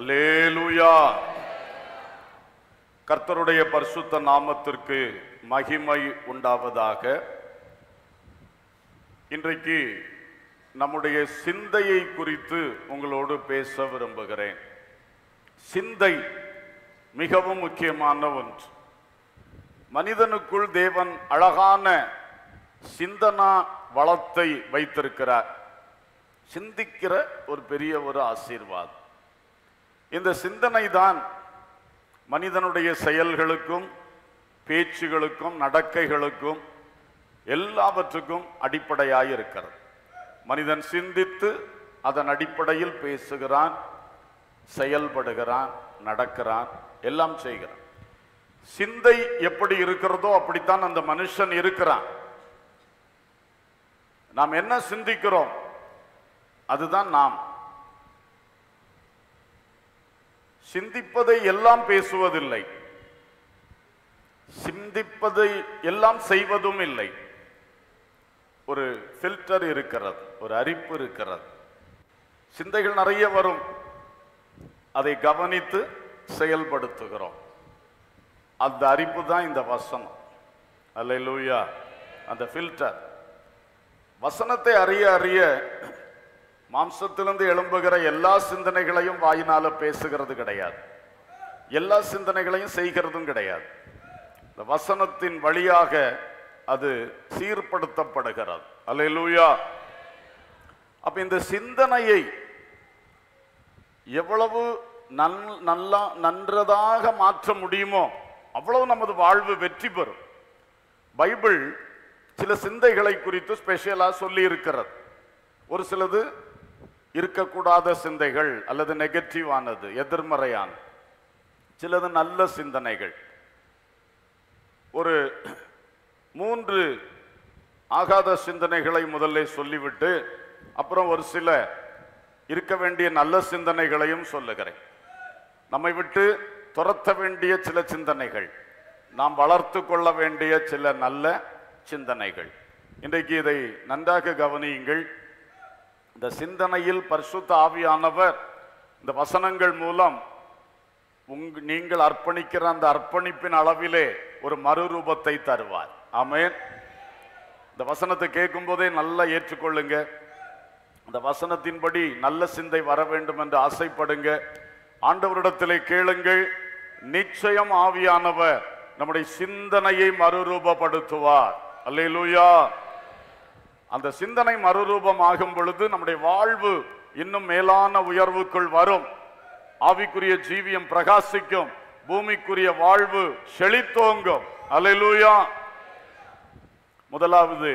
Alleluia கர்த்தருடைய பரிசுத்த நாமத்திற்கு மகிமை உண்டாவதாக. இன்றைக்கு நம்முடைய சிந்தையை குறித்து உங்களோடு பேச விரும்புகிறேன். சிந்தை மிகவும் முக்கியமான ஒன்று. மனிதனுக்குள் தேவன் அழகான சிந்தனா வளத்தை வைத்திருக்கிறார். சிந்திக்கிற ஒரு பெரிய ஒரு ஆசீர்வாதம். இந்த சிந்தனை தான் மனிதனுடைய செயல்களுக்கும் பேச்சுகளுக்கும் நடக்கைகளுக்கும் எல்லாவற்றுக்கும் அடிப்படையாக இருக்கிறது மனிதன் சிந்தித்து அதன் அடிப்படையில் பேசுகிறான் செயல்படுகிறான் நடக்கிறான் எல்லாம் செய்கிறான். சிந்தை எப்படி இருக்கிறதோ அப்படித்தான் அந்த மனுஷன் இருக்கிறான். நாம் என்ன சிந்திக்கிறோம்? அதுதான் நாம். சிந்திப்பதை எல்லாம் பேசுவதில்லை. சிந்திப்பதை எல்லாம் செய்வதும் இல்லை. ஒரு ஃபில்டர் இருக்கிறது ஒரு அரிப்பு இருக்கிறது. சிந்தைகள் நிறைய வரும். அதை கவனித்து செயல்படுத்துகிறோம். அந்த அரிப்பு தான் இந்த வசனம். அல்ல லூயா அந்த ஃபில்டர் வசனத்தை அறிய அறிய மாம்சத்திலிருந்து எழும்புகிற எல்லா சிந்தனைகளையும் வாயினால பேசுகிறது கிடையாது. எல்லா சிந்தனைகளையும் செய்கிறதும் கிடையாது. இந்த வசனத்தின் வழியாக அது சீர்படுத்தப்படுகிறது. அல்லூயா அப்ப இந்த சிந்தனையை எவ்வளவு நன் நல்லா நன்றதாக மாற்ற முடியுமோ அவ்வளவு நமது வாழ்வு வெற்றி பெறும். பைபிள் சில சிந்தைகளை குறித்து ஸ்பெஷலாக சொல்லி இருக்கிறது ஒரு சிலது இருக்கக்கூடாத சிந்தைகள் அல்லது நெகட்டிவானது எதிர்மறையான சிலது நல்ல சிந்தனைகள். ஒரு மூன்று ஆகாத சிந்தனைகளை முதல்ல சொல்லிவிட்டு அப்புறம் ஒரு சில இருக்க வேண்டிய நல்ல சிந்தனைகளையும் சொல்லுகிறேன். நம்மை விட்டு துரத்த வேண்டிய சில சிந்தனைகள் நாம் வளர்த்து கொள்ள வேண்டிய சில நல்ல சிந்தனைகள். இன்றைக்கு இதை நன்றாக கவனியுங்கள். இந்த சிந்தனையில் பரிசுத்த ஆவியானவர் இந்த வசனங்கள் மூலம் உங் நீங்கள் அர்ப்பணிக்கிற அந்த அர்ப்பணிப்பின் அளவிலே ஒரு மறுரூபத்தை தருவார். ஆமேன். இந்த வசனத்தை கேட்கும் போதே நல்லா ஏற்றுக்கொள்ளுங்க. இந்த வசனத்தின்படி நல்ல சிந்தை வர வேண்டும் என்று ஆசைப்படுங்க. ஆண்டவரிடத்திலே கேளுங்கள். நிச்சயம் ஆவியானவர் நம்முடைய சிந்தனையை மறுரூபப்படுத்துவார். அல்லையிலூயா அந்த சிந்தனை மறுரூபமாகும் பொழுது நம்முடைய வாழ்வு இன்னும் மேலான உயர்வுக்குள் வரும். ஆவிக்குரிய ஜீவியம் பிரகாசிக்கும். பூமிக்குரிய வாழ்வு செழித்தோங்கும். அல்லேலூயா முதலாவது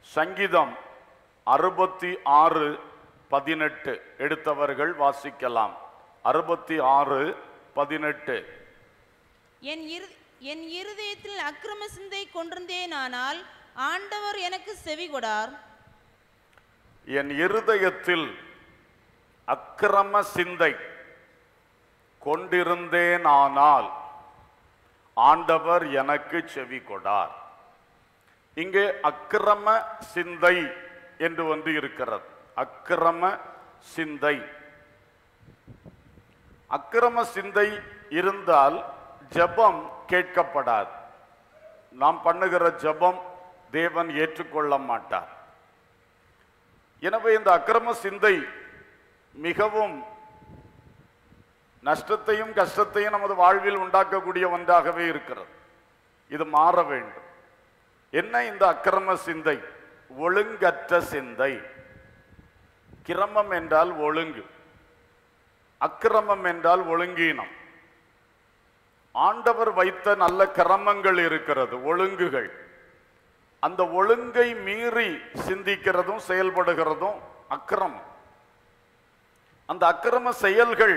சங்கீதம் அறுபத்தி ஆறு பதினெட்டு. எடுத்தவர்கள் வாசிக்கலாம். அறுபத்தி ஆறு பதினெட்டு. என் இரு என் இருதயத்தில் அக்கிரம சிந்தை கொண்டிருந்தேனானால் ஆண்டவர் எனக்கு செவி கொடார். என் இருதயத்தில் அக்கிரம சிந்தை கொண்டிருந்தேனானால் ஆண்டவர் எனக்கு செவி கொடார். இங்கே அக்கிரம சிந்தை என்று ஒன்று இருக்கிறது. அக்கிரம சிந்தை. அக்கிரம சிந்தை இருந்தால் ஜெபம் கேட்கப்படாது. நாம் பண்ணுகிற ஜெபம் தேவன் ஏற்றுக்கொள்ள மாட்டார் எனவே இந்த அக்கிரம சிந்தை மிகவும் நஷ்டத்தையும் கஷ்டத்தையும் நமது வாழ்வில் உண்டாக்கக்கூடிய ஒன்றாகவே இருக்கிறது. இது மாற வேண்டும். என்ன இந்த அக்கிரம சிந்தை? ஒழுங்கற்ற சிந்தை. கிரமம் என்றால் ஒழுங்கு. அக்கிரமம் என்றால் ஒழுங்கீனம். ஆண்டவர் வைத்த நல்ல கிரமங்கள் இருக்கிறது ஒழுங்குகள். அந்த ஒழுங்கை மீறி சிந்திக்கிறதும் செயல்படுகிறதும் அக்கிரமம். அந்த அக்கிரம செயல்கள்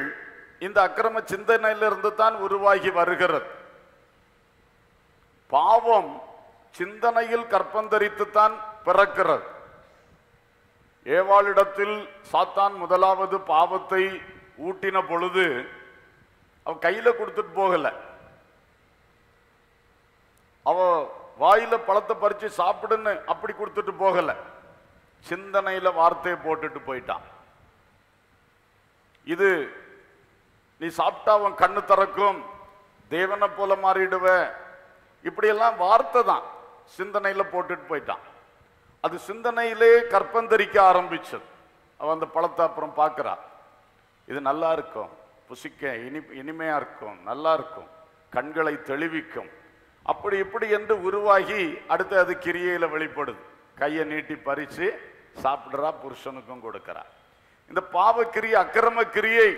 இந்த அக்கிரம சிந்தனையிலிருந்து தான் உருவாகி வருகிறது. பாவம் சிந்தனையில் கற்பந்தரித்துத்தான் பிறக்கிறது. ஏவாளிடத்தில் சாத்தான் முதலாவது பாவத்தை ஊட்டின பொழுது அவ கையில் கொடுத்துட்டு போகலை. அவ வாயில பழத்தை பறிச்சு சாப்பிடுன்னு அப்படி கொடுத்துட்டு போகல. சிந்தனையில வார்த்தையை போட்டுட்டு போயிட்டான். இது நீ சாப்பிட்டா உன் கண்ணு திறக்கும் தேவனை போல மாறிடுவ. இப்படியெல்லாம் வார்த்தை தான். சிந்தனையில போட்டுட்டு போயிட்டான். அது சிந்தனையிலே கற்பந்தரிக்க ஆரம்பிச்சது. அவன் அந்த பழத்தை அப்புறம் பார்க்கறா. இது நல்லா இருக்கும். புசிக்க இனி இனிமையா இருக்கும். நல்லா இருக்கும். கண்களை தெளிவிக்கும். அப்படி இப்படி என்று உருவாகி அடுத்து அது கிரியையில் வெளிப்படுது. கையை நீட்டி பறித்து சாப்பிட்றா புருஷனுக்கும் கொடுக்குறா. இந்த பாவக்கிரியை அக்கிரம கிரியை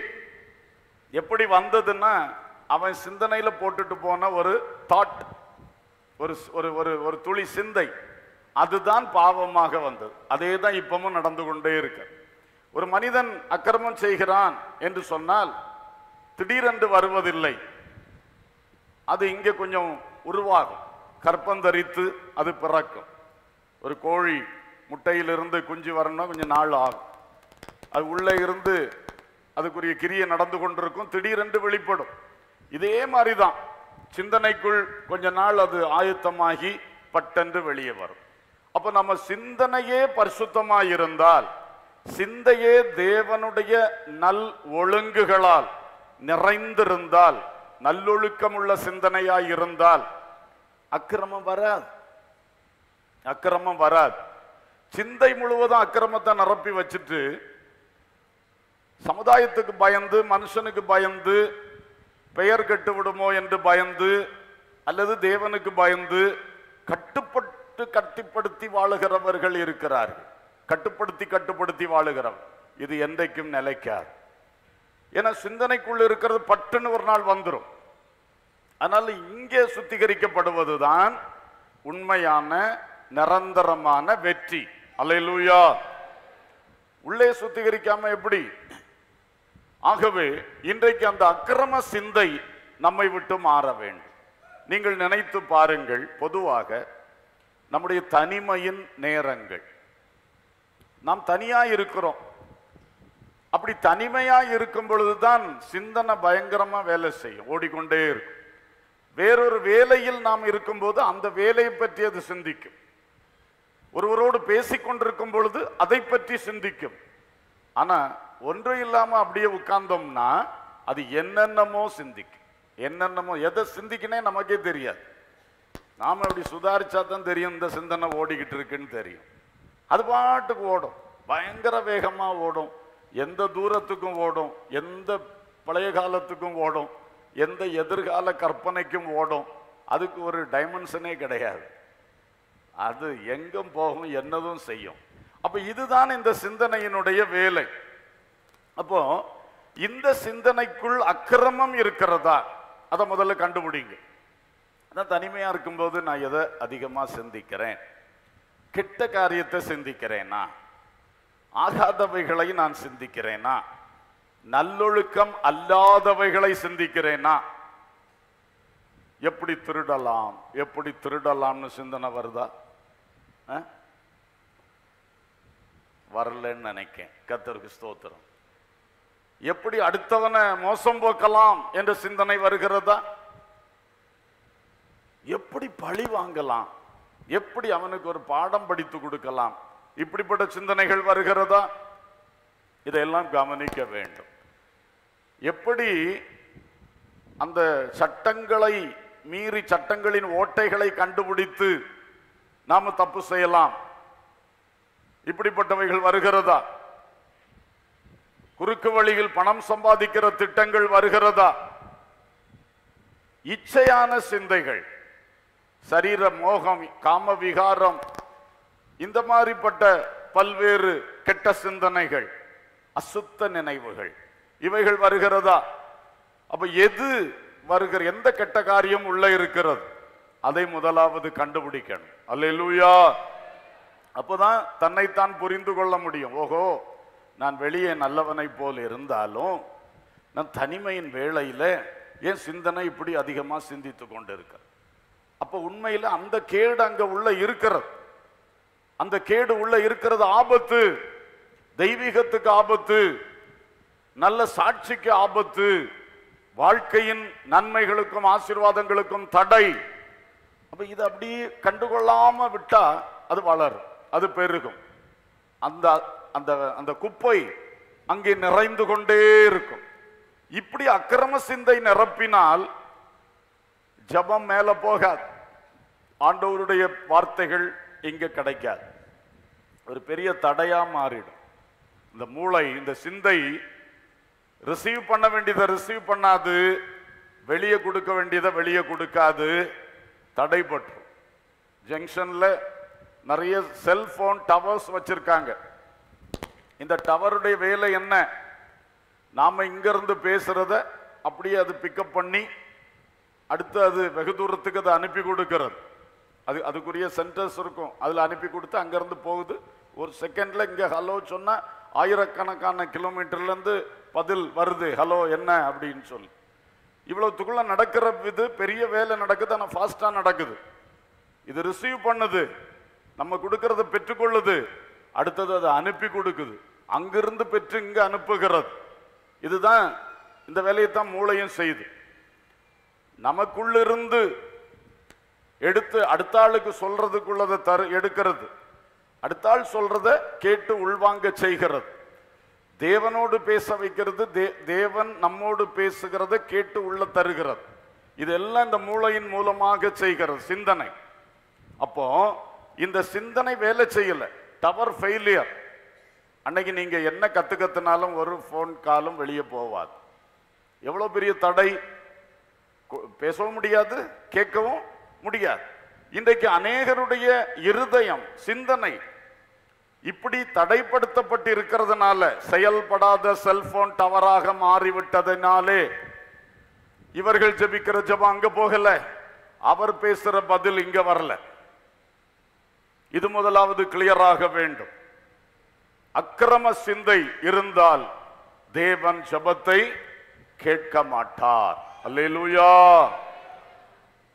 எப்படி வந்ததுன்னா அவன் சிந்தனையில் போட்டுட்டு போன ஒரு தாட் ஒரு ஒரு ஒரு ஒரு துளி சிந்தை. அதுதான் பாவமாக வந்தது. அதே தான் இப்பவும் நடந்து கொண்டே இருக்கு. ஒரு மனிதன் அக்கிரமம் செய்கிறான் என்று சொன்னால் திடீரென்று வருவதில்லை. அது இங்கே கொஞ்சம் உருவாகும். கற்பந்தரித்து அது பிறக்கும். ஒரு கோழி முட்டையிலிருந்து குஞ்சு வரணும்னா கொஞ்சம் நாள் ஆகும். அது உள்ளே இருந்து அதுக்குரிய கிரியை நடந்து கொண்டிருக்கும். திடீரென்று வெளிப்படும். இதே மாதிரி தான் சிந்தனைக்குள் கொஞ்ச நாள் அது ஆயுத்தமாகி பட்டென்று வெளியே வரும். அப்போ நம்ம சிந்தனையே பரிசுத்தமாக இருந்தால் சிந்தையே தேவனுடைய நல் ஒழுங்குகளால் நிறைந்திருந்தால் நல்லொழுக்கமுள்ள சிந்தனையாய் இருந்தால் அக்கிரமம் வராது. அக்கிரமம் வராது. சிந்தை முழுவதும் அக்கிரமத்தை நிரப்பி வச்சுட்டு சமுதாயத்துக்கு பயந்து மனுஷனுக்கு பயந்து பெயர் கெட்டு விடுமோ என்று பயந்து அல்லது தேவனுக்கு பயந்து கட்டுப்பட்டு கட்டிப்படுத்தி வாழுகிறவர்கள் இருக்கிறார்கள். கட்டுப்படுத்தி கட்டுப்படுத்தி வாழுகிறவர் இது என்றைக்கும் நிலைக்காது. ஏன்னா சிந்தனைக்குள் இருக்கிறது பட்டுன்னு ஒரு நாள் வந்துடும் அதனால இங்கே சுத்திகரிக்கப்படுவதுதான் உண்மையான நிரந்தரமான வெற்றி. அலையலூயா உள்ளே சுத்திகரிக்காம எப்படி? ஆகவே இன்றைக்கு அந்த அக்கிரம சிந்தை நம்மை விட்டு மாற வேண்டும். நீங்கள் நினைத்து பாருங்கள் பொதுவாக நம்முடைய தனிமையின் நேரங்கள். நாம் தனியா இருக்கிறோம். அப்படி தனிமையா இருக்கும் பொழுதுதான் சிந்தனை பயங்கரமா வேலை செய்யும். ஓடிக்கொண்டே இருக்கும். வேறொரு வேலையில் நாம் இருக்கும்போது அந்த வேலையை பற்றி அது சிந்திக்கும். ஒருவரோடு பேசிக்கொண்டிருக்கும் பொழுது அதை பற்றி சிந்திக்கும். ஆனால் ஒன்றும் இல்லாமல் அப்படியே உட்கார்ந்தோம்னா அது என்னென்னமோ சிந்திக்கும். என்னென்னமோ எதை சிந்திக்கினே நமக்கே தெரியாது. நாம் அப்படி சுதாரிச்சா தான் தெரியும் இந்த சிந்தனை ஓடிக்கிட்டு இருக்குன்னு தெரியும். அது பாட்டுக்கு ஓடும். பயங்கர வேகமாக ஓடும். எந்த தூரத்துக்கும் ஓடும். எந்த பழைய காலத்துக்கும் ஓடும். எந்த எதிர்கால கற்பனைக்கும் ஓடும். அதுக்கு ஒரு டைமென்ஷனே கிடையாது. அது எங்கும் போகும் என்னதும் செய்யும். அப்போ இதுதான் இந்த சிந்தனையினுடைய வேலை. அப்போ இந்த சிந்தனைக்குள் அக்கிரமம் இருக்கிறதா? அதை முதல்ல கண்டுபிடிங்க. நான் தனிமையாக இருக்கும்போது நான் எதை அதிகமாக சிந்திக்கிறேன்? கெட்ட காரியத்தை சிந்திக்கிறேனா? ஆகாதவைகளை நான் சிந்திக்கிறேனா? நல்லொழுக்கம் அல்லாதவைகளை சிந்திக்கிறேனா எப்படி திருடலாம் எப்படி திருடலாம்னு சிந்தனை வருதா? வரலன்னு நினைக்கேன். கத்தருக்கு ஸ்தோத்திரம். எப்படி அடுத்தவனை மோசம் போக்கலாம் என்ற சிந்தனை வருகிறதா? எப்படி பழி வாங்கலாம்? எப்படி அவனுக்கு ஒரு பாடம் படித்து கொடுக்கலாம்? இப்படிப்பட்ட சிந்தனைகள் வருகிறதா? இதையெல்லாம் கவனிக்க வேண்டும். எப்படி அந்த சட்டங்களை மீறி சட்டங்களின் ஓட்டைகளை கண்டுபிடித்து நாம தப்பு செய்யலாம்? இப்படிப்பட்டவைகள் வருகிறதா? குறுக்கு வழியில் பணம் சம்பாதிக்கிற திட்டங்கள் வருகிறதா? இச்சையான சிந்தைகள் சரீர மோகம் காம விகாரம் இந்த மாதிரிப்பட்ட பல்வேறு கெட்ட சிந்தனைகள் அசுத்த நினைவுகள். இவைகள் வருகிறதா? அப்ப எது வருகிற எந்த கெட்ட காரியம் உள்ள இருக்கிறது? அதை முதலாவது கண்டுபிடிக்கணும். அல்லேலூயா! அப்போதான் தன்னைத்தான் புரிந்து கொள்ள முடியும். ஓஹோ நான் வெளியே நல்லவனை போல் இருந்தாலும் நான் தனிமையின் வேளையில் என் சிந்தனை இப்படி அதிகமாக சிந்தித்து கொண்டிருக்க. அப்போ உண்மையில் அந்த கேடு அங்கே உள்ள இருக்கிறது. அந்த கேடு உள்ள இருக்கிறது ஆபத்து. தெய்வீகத்துக்கு ஆபத்து. நல்ல சாட்சிக்கு ஆபத்து. வாழ்க்கையின் நன்மைகளுக்கும் ஆசீர்வாதங்களுக்கும் தடை. அப்போ இதை அப்படியே கண்டுகொள்ளாம விட்டா அது வளரும். அது பெருகும். அந்த அந்த அந்த குப்பை அங்கே நிறைந்து கொண்டே இருக்கும். இப்படி அக்கிரம சிந்தை நிரப்பினால் ஜெபம் மேல போகாது. ஆண்டவருடைய வார்த்தைகள் இங்கே கிடைக்காது. ஒரு பெரிய தடையா மாறிடும். இந்த மூளை இந்த சிந்தை ரிசீவ் பண்ண வேண்டியதை ரிசீவ் பண்ணாது. வெளியே கொடுக்க வேண்டியதை வெளியே கொடுக்காது. தடைபட்டு ஜங்ஷனில் நிறைய செல்ஃபோன் டவர்ஸ் வச்சுருக்காங்க. இந்த டவருடைய வேலை என்ன? நாம் இங்கேருந்து பேசுகிறத அப்படியே அது பிக்கப் பண்ணி அடுத்து அது வெகு தூரத்துக்கு அதை அனுப்பி கொடுக்கறது. அது அதுக்குரிய சென்டர்ஸ் இருக்கும். அதில் அனுப்பி கொடுத்து அங்கேருந்து போகுது. ஒரு செகண்டில் இங்கே ஹலோ சொன்னால் ஆயிரக்கணக்கான கிலோமீட்டர்லேருந்து பதில் வருது ஹலோ என்ன? அப்படின்னு சொல்லி. இவ்வளவுத்துக்குள்ள நடக்கிற இது பெரிய வேலை நடக்குது ஆனால் ஃபாஸ்ட்டாக நடக்குது. இது ரிசீவ் பண்ணுது நம்ம கொடுக்கறத பெற்றுக்கொள்ளுது அடுத்தது அதை அனுப்பி கொடுக்குது. அங்கிருந்து பெற்று இங்கே அனுப்புகிறது. இதுதான் இந்த வேலையை தான் மூளையும் செய்யுது. நமக்குள்ளிருந்து எடுத்து அடுத்த ஆளுக்கு சொல்றதுக்குள்ளதை தரு எடுக்கிறது. அடுத்த ஆள் சொல்றத கேட்டு உள்வாங்க செய்கிறது. தேவனோடு பேச வைக்கிறது தே- தேவன் நம்மோடு பேசுகிறத கேட்டு உள்ள தருகிறது. இதெல்லாம் இந்த மூளையின் மூலமாக செய்கிறது சிந்தனை. அப்போ இந்த சிந்தனை வேலை செய்யலை. டவர் ஃபெயிலியர் அன்னைக்கு நீங்க என்ன கத்து ஒரு ஃபோன் காலும் வெளியே போவாது. எவ்வளோ பெரிய தடை? பேசவும் முடியாது கேட்கவும் முடியாது. இன்றைக்கு அநேகருடைய இருதயம் சிந்தனை இப்படி தடைப்படுத்தப்பட்டு இருக்கிறதுனால செயல்படாத செல்போன் டவராக மாறிவிட்டதனாலே இவர்கள் ஜெபிக்கிற ஜெபம் அங்க போகல. அவர் பேசுற பதில் இங்க வரல. இது முதலாவது கிளியராக வேண்டும். அக்கிரம சிந்தை இருந்தால் தேவன் ஜெபத்தை கேட்க மாட்டார். அல்லேலூயா.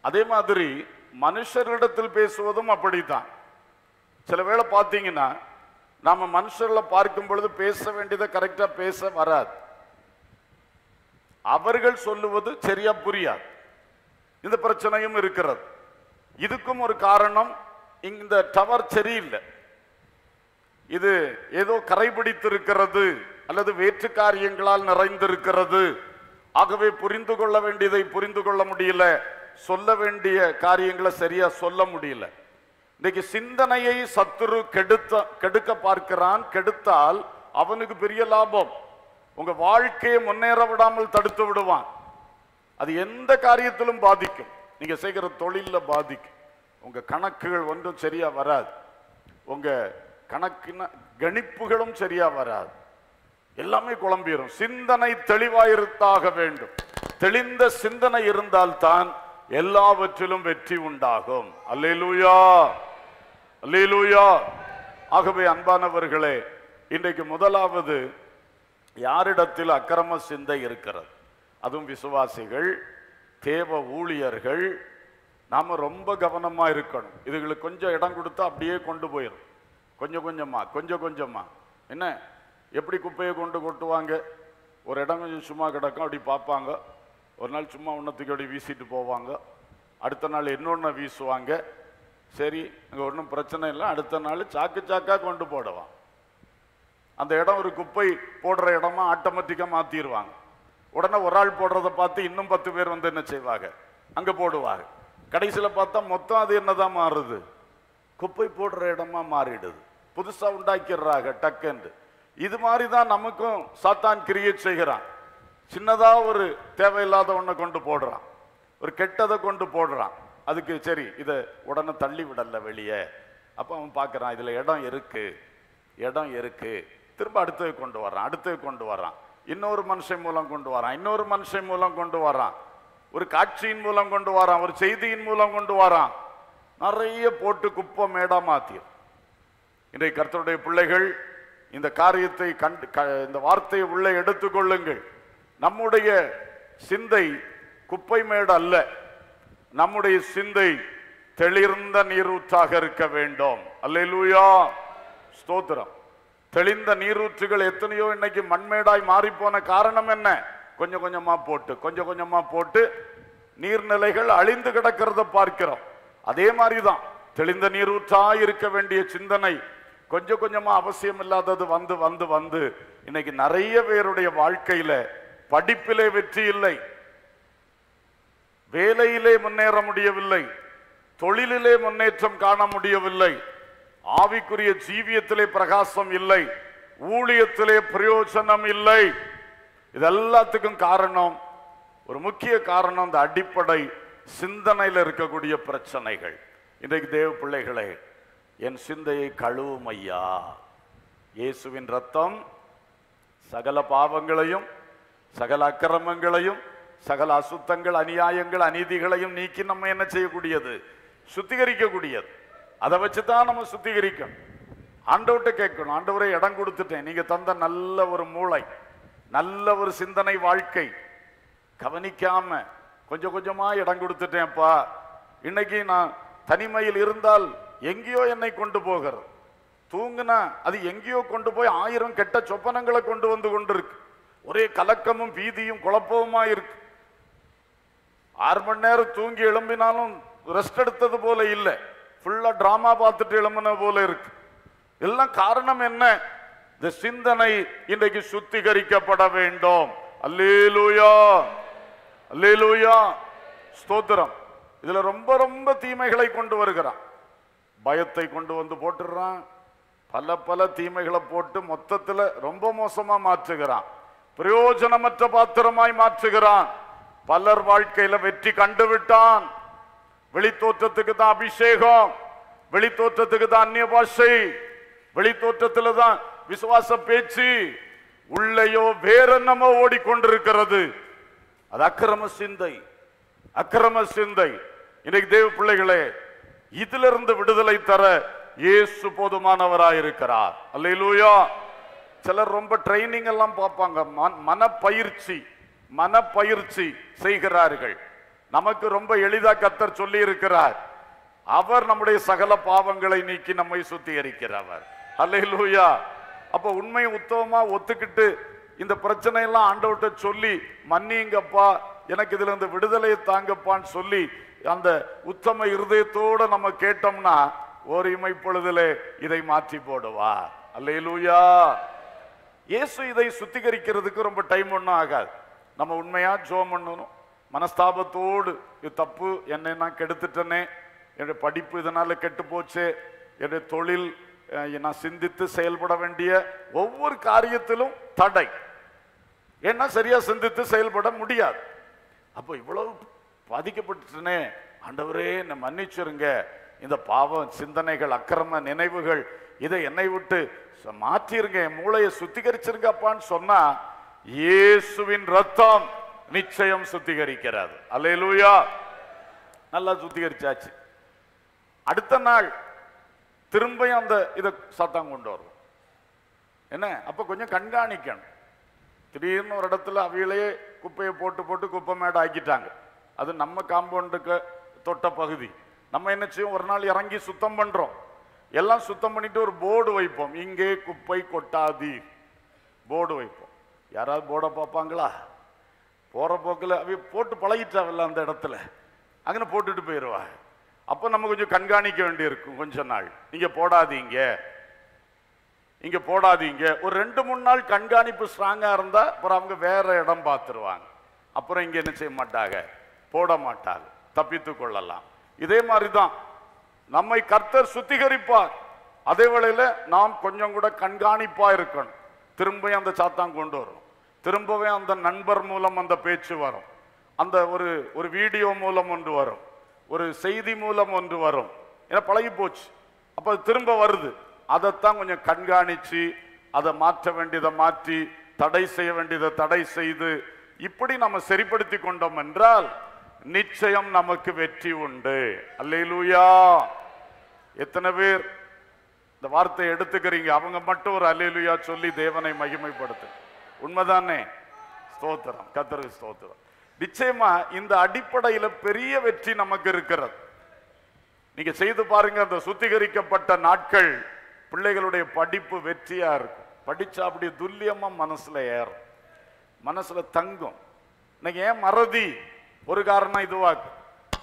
அதே மாதிரி மனுஷரிடத்தில் பேசுவதும் அப்படித்தான். சில வேளை பார்த்தீங்கன்னா நாம மனுஷர்களை பார்க்கும் பொழுது பேச வேண்டியதை கரெக்டா பேச வராது. அவர்கள் சொல்லுவது சரியா புரியாது. இந்த பிரச்சனையும் இருக்கிறது. இதுக்கும் ஒரு காரணம் இந்த டவர் சரியில்லை. இது ஏதோ கரைபிடித்திருக்கிறது அல்லது வேற்று காரியங்களால் நிறைந்திருக்கிறது. ஆகவே புரிந்து கொள்ள வேண்டியதை புரிந்து கொள்ள முடியல. சொல்ல வேண்டிய காரியங்களை சரியா சொல்ல முடியல. இன்னைக்கு சிந்தனையை சத்துரு கெடுத்த கெடுக்க பார்க்கிறான் கெடுத்தால் அவனுக்கு பெரிய லாபம். உங்க வாழ்க்கையை முன்னேற விடாமல் தடுத்து விடுவான். அது எந்த காரியத்திலும் பாதிக்கும். நீங்க செய்கிற தொழில்ல பாதிக்கும். உங்க கணக்குகள் ஒன்றும் சரியா வராது. உங்க கணக்கின கணிப்புகளும் சரியா வராது. எல்லாமே குழம்பிடும் சிந்தனை தெளிவாயிருத்தாக வேண்டும். தெளிந்த சிந்தனை இருந்தால்தான் எல்லாவற்றிலும் வெற்றி உண்டாகும். அல்லேலூயா! அல்லேலூயா. ஆகவே அன்பானவர்களே இன்றைக்கு முதலாவது யாரிடத்தில் அக்கிரம சிந்தை இருக்கிறது? அதுவும் விசுவாசிகள் தேவ ஊழியர்கள் நாம் ரொம்ப கவனமாக இருக்கணும். இதுகளுக்கு கொஞ்சம் இடம் கொடுத்தா அப்படியே கொண்டு போயிடும் கொஞ்சம் கொஞ்சமாக கொஞ்சம் கொஞ்சமாக என்ன? எப்படி குப்பையை கொண்டு கொட்டுவாங்க? ஒரு இடம் கொஞ்சம் சும்மா கிடக்கும் அப்படி பார்ப்பாங்க. ஒரு நாள் சும்மா உன்னத்துக்கு அப்படி வீசிட்டு போவாங்க. அடுத்த நாள் இன்னொன்று வீசுவாங்க. சரி அங்கே ஒன்றும் பிரச்சனை இல்லை அடுத்த நாள் சாக்கு சாக்காக கொண்டு போடுவான் அந்த இடம் ஒரு குப்பை போடுற இடமா ஆட்டோமேட்டிக்காக மாற்றிடுவாங்க உடனே ஒரு ஆள் போடுறத பார்த்து இன்னும் பத்து பேர் வந்து என்ன செய்வாங்க? அங்கே போடுவாங்க. கடைசியில் பார்த்தா மொத்தம் அது என்னதான் மாறுது? குப்பை போடுற இடமா மாறிடுது. புதுசாக உண்டாக்கிடுறாங்க டக்குன்னு. இது மாதிரி தான் நமக்கும் சாத்தான் கிரியேட் செய்கிறான். சின்னதாக ஒரு தேவையில்லாத ஒன்றை கொண்டு போடுறான். ஒரு கெட்டதை கொண்டு போடுறான். அதுக்கு சரி இதை உடனே தள்ளி விடல வெளியே. அப்போ அவன் பார்க்குறான் இதில் இடம் இருக்குது இடம் இருக்கு. திரும்ப அடுத்தது கொண்டு வர்றான் அடுத்தது கொண்டு வர்றான். இன்னொரு மனுஷன் மூலம் கொண்டு வரான் இன்னொரு மனுஷன் மூலம் கொண்டு வரான் ஒரு காட்சியின் மூலம் கொண்டு வரான் ஒரு செய்தியின் மூலம் கொண்டு வரான் நிறைய போட்டு குப்பை மேடா மாற்றியும் இன்றைக்கு கர்த்தருடைய பிள்ளைகள் இந்த காரியத்தை கண்டு க- இந்த வார்த்தையை உள்ளே எடுத்துக்கொள்ளுங்கள் நம்முடைய சிந்தை குப்பை மேடு அல்ல. நம்முடைய சிந்தை தெளிர்ந்த நீரூற்றாக இருக்க வேண்டும். அல்லூயா ஸ்தோத்திரம். தெளிந்த நீரூற்றுகள் எத்தனையோ இன்னைக்கு மண்மேடாய் மாறி போன காரணம் என்ன? கொஞ்சம் கொஞ்சமா போட்டு கொஞ்சம் கொஞ்சமா போட்டு நீர்நிலைகள் அழிந்து கிடக்கிறத பார்க்கிறோம். அதே மாதிரிதான் தெளிந்த நீரூற்றா இருக்க வேண்டிய சிந்தனை கொஞ்சம் கொஞ்சமா அவசியம் இல்லாதது வந்து வந்து வந்து இன்னைக்கு நிறைய பேருடைய வாழ்க்கையில படிப்பிலே வெற்றி இல்லை. வேலையிலே முன்னேற முடியவில்லை. தொழிலிலே முன்னேற்றம் காண முடியவில்லை. ஆவிக்குரிய ஜீவியத்திலே பிரகாசம் இல்லை. ஊழியத்திலே பிரயோஜனம் இல்லை. இது எல்லாத்துக்கும் காரணம் ஒரு முக்கிய காரணம் இந்த அடிப்படை சிந்தனையில் இருக்கக்கூடிய பிரச்சனைகள். இன்றைக்கு தேவ பிள்ளைகளே என் சிந்தையை கழுவும் ஐயா. இயேசுவின் ரத்தம் சகல பாவங்களையும் சகல அக்கிரமங்களையும் சகல அசுத்தங்கள் அநியாயங்கள் அநீதிகளையும் நீக்கி நம்ம என்ன செய்யக்கூடியது? சுத்திகரிக்கக்கூடியது. அதை வச்சு தான் நம்ம சுத்திகரிக்கணும். ஆண்டவர்கிட்ட கேட்கணும். ஆண்டவரை இடம் கொடுத்துட்டேன். நீங்க தந்த நல்ல ஒரு மூளை நல்ல ஒரு சிந்தனை வாழ்க்கை. கவனிக்காம கொஞ்சம் கொஞ்சமா இடம் கொடுத்துட்டேன்ப்பா. இன்னைக்கு நான் தனிமையில் இருந்தால் எங்கேயோ என்னை கொண்டு போகிறது. தூங்குனா அது எங்கேயோ கொண்டு போய் ஆயிரம் கெட்ட சொப்பனங்களை கொண்டு வந்து கொண்டிருக்கு. ஒரே கலக்கமும் பீதியும் குழப்பமுமா இருக்கு ஆறு மணி நேரம் தூங்கி எழும்பினாலும் ரெஸ்ட் எடுத்தது போல இல்லை. ஃபுல்லாக ட்ராமா பார்த்துட்டு எழும்பின போல இருக்கு. எல்லாம் காரணம் என்ன? இந்த சிந்தனை இன்றைக்கு சுத்திகரிக்கப்பட வேண்டும். அல்லேலூயா! அல்லேலூயா! ஸ்தோத்திரம். இதுல ரொம்ப ரொம்ப தீமைகளை கொண்டு வருகிறான். பயத்தை கொண்டு வந்து போட்டுடுறான். பல பல தீமைகளை போட்டு மொத்தத்தில் ரொம்ப மோசமா மாற்றுகிறான். பிரயோஜனமற்ற பாத்திரமாய் மாற்றுகிறான். பலர் வாழ்க்கையில வெற்றி கண்டு விட்டான் வெளித்தோற்றத்துக்கு தான் அபிஷேகம். வெளித்தோற்றத்துக்கு தான் அந்நிய பாஷை வெளித்தோற்றத்துல தான் விசுவாச பேச்சு. உள்ளையோ வேற என்னமோ ஓடிக்கொண்டிருக்கிறது. அது அக்கிரம சிந்தை. அக்கிரம சிந்தை. இன்னைக்கு தேவ பிள்ளைகளே இதிலிருந்து விடுதலை தர இயேசு போதுமானவராயிருக்கிறார். அல்லேலூயா. சிலர் ரொம்ப ட்ரைனிங் எல்லாம் பார்ப்பாங்க. மன- மனப்பயிற்சி. மனப்பயிற்சி செய்கிறார்கள். நமக்கு ரொம்ப எளிதா கத்தர் சொல்லி இருக்கிறார் அவர் நம்முடைய சகல பாவங்களை நீக்கி நம்மை சுத்திகரிக்கிறவர். அல்லேலூயா அப்ப உண்மை உத்தமமா ஒத்துக்கிட்டு இந்த பிரச்சனை எல்லாம் ஆண்டவர்கிட்ட சொல்லி மன்னிங்கப்பா எனக்கு இதுல இருந்து விடுதலையை தாங்கப்பான்னு சொல்லி அந்த உத்தம இருதயத்தோட நம்ம கேட்டோம்னா ஒரு இமைப்பொழுதிலே இதை மாற்றி போடுவார். அல்லேலூயா இயேசு இதை சுத்திகரிக்கிறதுக்கு ரொம்ப டைம் ஒன்றும் ஆகாது. நம்ம உண்மையாக ஜோம் பண்ணணும். மனஸ்தாபத்தோடு இது தப்பு என்னை நான் கெடுத்துட்டேனே என்னுடைய படிப்பு இதனால் கெட்டு போச்சு என்னுடைய தொழில் நான் சிந்தித்து செயல்பட வேண்டிய ஒவ்வொரு காரியத்திலும் தடை. ஏன்னா சரியாக சிந்தித்து செயல்பட முடியாது. அப்போ இவ்வளவு பாதிக்கப்பட்டுட்டனே ஆண்டவரே என்னை மன்னிச்சிருங்க. இந்த பாவம் சிந்தனைகள் அக்கிரம நினைவுகள் இதை என்னை விட்டு மாற்றிருங்க. என் மூளையை சுத்திகரிச்சிருங்கப்பான்னு சொன்னால் இயேசுவின் ரத்தம் நிச்சயம் சுத்திகரிக்கிறது. அல்லேலூயா. நல்லா சுத்திகரிச்சாச்சு. அடுத்த நாள் திரும்பியும் அந்த இதை சத்தம் கொண்டு வரும் என்ன? அப்போ கொஞ்சம் கண்காணிக்கணும். திடீர்னு ஒரு இடத்துல அவையிலேயே குப்பையை போட்டு போட்டு குப்பை மேடை ஆக்கிட்டாங்க. அது நம்ம காம்பவுண்டுக்கு தொட்ட பகுதி. நம்ம என்ன செய்யும் ஒரு நாள் இறங்கி சுத்தம் பண்ணுறோம் எல்லாம் சுத்தம் பண்ணிட்டு ஒரு போர்டு வைப்போம். இங்கே குப்பை கொட்டாதீர். போர்டு வைப்போம். யாராவது போர்டை பார்ப்பாங்களா? போகிற போக்கில் அவ போட்டு பழகிட்டாவில்ல அந்த இடத்துல. அங்கே போட்டுட்டு போயிடுவா அப்போ நம்ம கொஞ்சம் கண்காணிக்க வேண்டியிருக்கும் கொஞ்ச நாள். நீங்கள் போடாதீங்க. இங்கே போடாதீங்க. ஒரு ரெண்டு மூணு நாள் கண்காணிப்பு ஸ்ட்ராங்காக இருந்தால் அப்புறம் அவங்க வேறு இடம் பார்த்துருவாங்க. அப்புறம் இங்கே என்ன செய்ய மாட்டாங்க? போட மாட்டாங்க. தப்பித்து கொள்ளலாம். இதே மாதிரி தான் நம்மை கர்த்தர் சுத்திகரிப்பார். அதே வேளையில் நாம் கொஞ்சம் கூட கண்காணிப்பாக இருக்கணும். திரும்ப அந்த சாத்தான் கொண்டு வரும். திரும்பவே அந்த நண்பர் மூலம் அந்த பேச்சு வரும். அந்த ஒரு ஒரு வீடியோ மூலம் ஒன்று வரும். ஒரு செய்தி மூலம் ஒன்று வரும். ஏன்னா பழகி போச்சு. அப்போ அது திரும்ப வருது. அதைத்தான் கொஞ்சம் கண்காணித்து அதை மாற்ற வேண்டியதை மாற்றி தடை செய்ய வேண்டியதை தடை செய்து இப்படி நம்ம சரிப்படுத்தி கொண்டோம் என்றால் நிச்சயம் நமக்கு வெற்றி உண்டு. அல்லையிலூயா எத்தனை பேர் இந்த வார்த்தையை எடுத்துக்கிறீங்க. அவங்க மட்டும் ஒரு அலையிலுயா சொல்லி தேவனை மகிமைப்படுத்து. உண்மைதானே? ஸ்தோத்திரம். கத்தருக்கு ஸ்தோத்திரம். நிச்சயமா இந்த அடிப்படையில பெரிய வெற்றி நமக்கு இருக்கிறது. நீங்க செய்து பாருங்க அந்த சுத்திகரிக்கப்பட்ட நாட்கள் பிள்ளைகளுடைய படிப்பு வெற்றியா இருக்கும். படிச்சா அப்படியே துல்லியமா மனசுல ஏறும். மனசுல தங்கும். இன்னைக்கு ஏன் மறதி ஒரு காரணம் இதுவாக்கு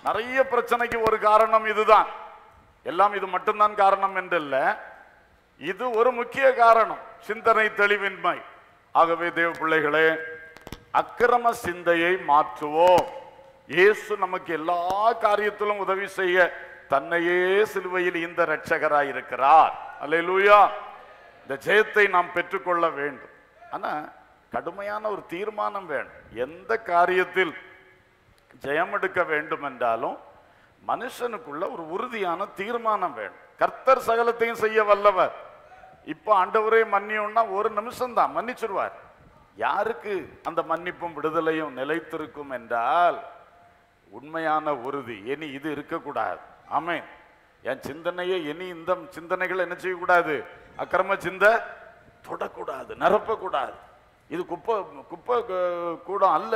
நிறைய பிரச்சனைக்கு ஒரு காரணம் இதுதான். எல்லாம் இது மட்டும்தான் காரணம் என்றல்ல. இது ஒரு முக்கிய காரணம் சிந்தனை தெளிவின்மை. ஆகவே தேவ பிள்ளைகளே அக்கிரம சிந்தையை மாற்றுவோம். இயேசு நமக்கு எல்லா காரியத்திலும் உதவி செய்ய தன்னையே சிலுவையில் இந்த இரட்சகராய் இருக்கிறார். அல்லேலூயா. இந்த ஜெயத்தை நாம் பெற்றுக்கொள்ள வேண்டும். ஆனா கடுமையான ஒரு தீர்மானம் வேணும். எந்த காரியத்தில் ஜெயம் எடுக்க வேண்டும் என்றாலும் மனுஷனுக்குள்ள ஒரு உறுதியான தீர்மானம் வேணும். கர்த்தர் சகலத்தையும் செய்ய வல்லவர். இப்ப ஆண்டவரே மன்னியும்னா ஒரு நிமிஷம் தான் மன்னிச்சிருவார். யாருக்கு அந்த மன்னிப்பும் விடுதலையும் நிலைத்திருக்கும் என்றால் உண்மையான உறுதி இனி இது இருக்கக்கூடாது. ஆமே என் சிந்தனையை இனி இந்த சிந்தனைகள் என்ன செய்யக்கூடாது? அக்கிரம சிந்தை தொடக்கூடாது நிரப்பக்கூடாது. இது குப்பை குப்பை கூடம் அல்ல.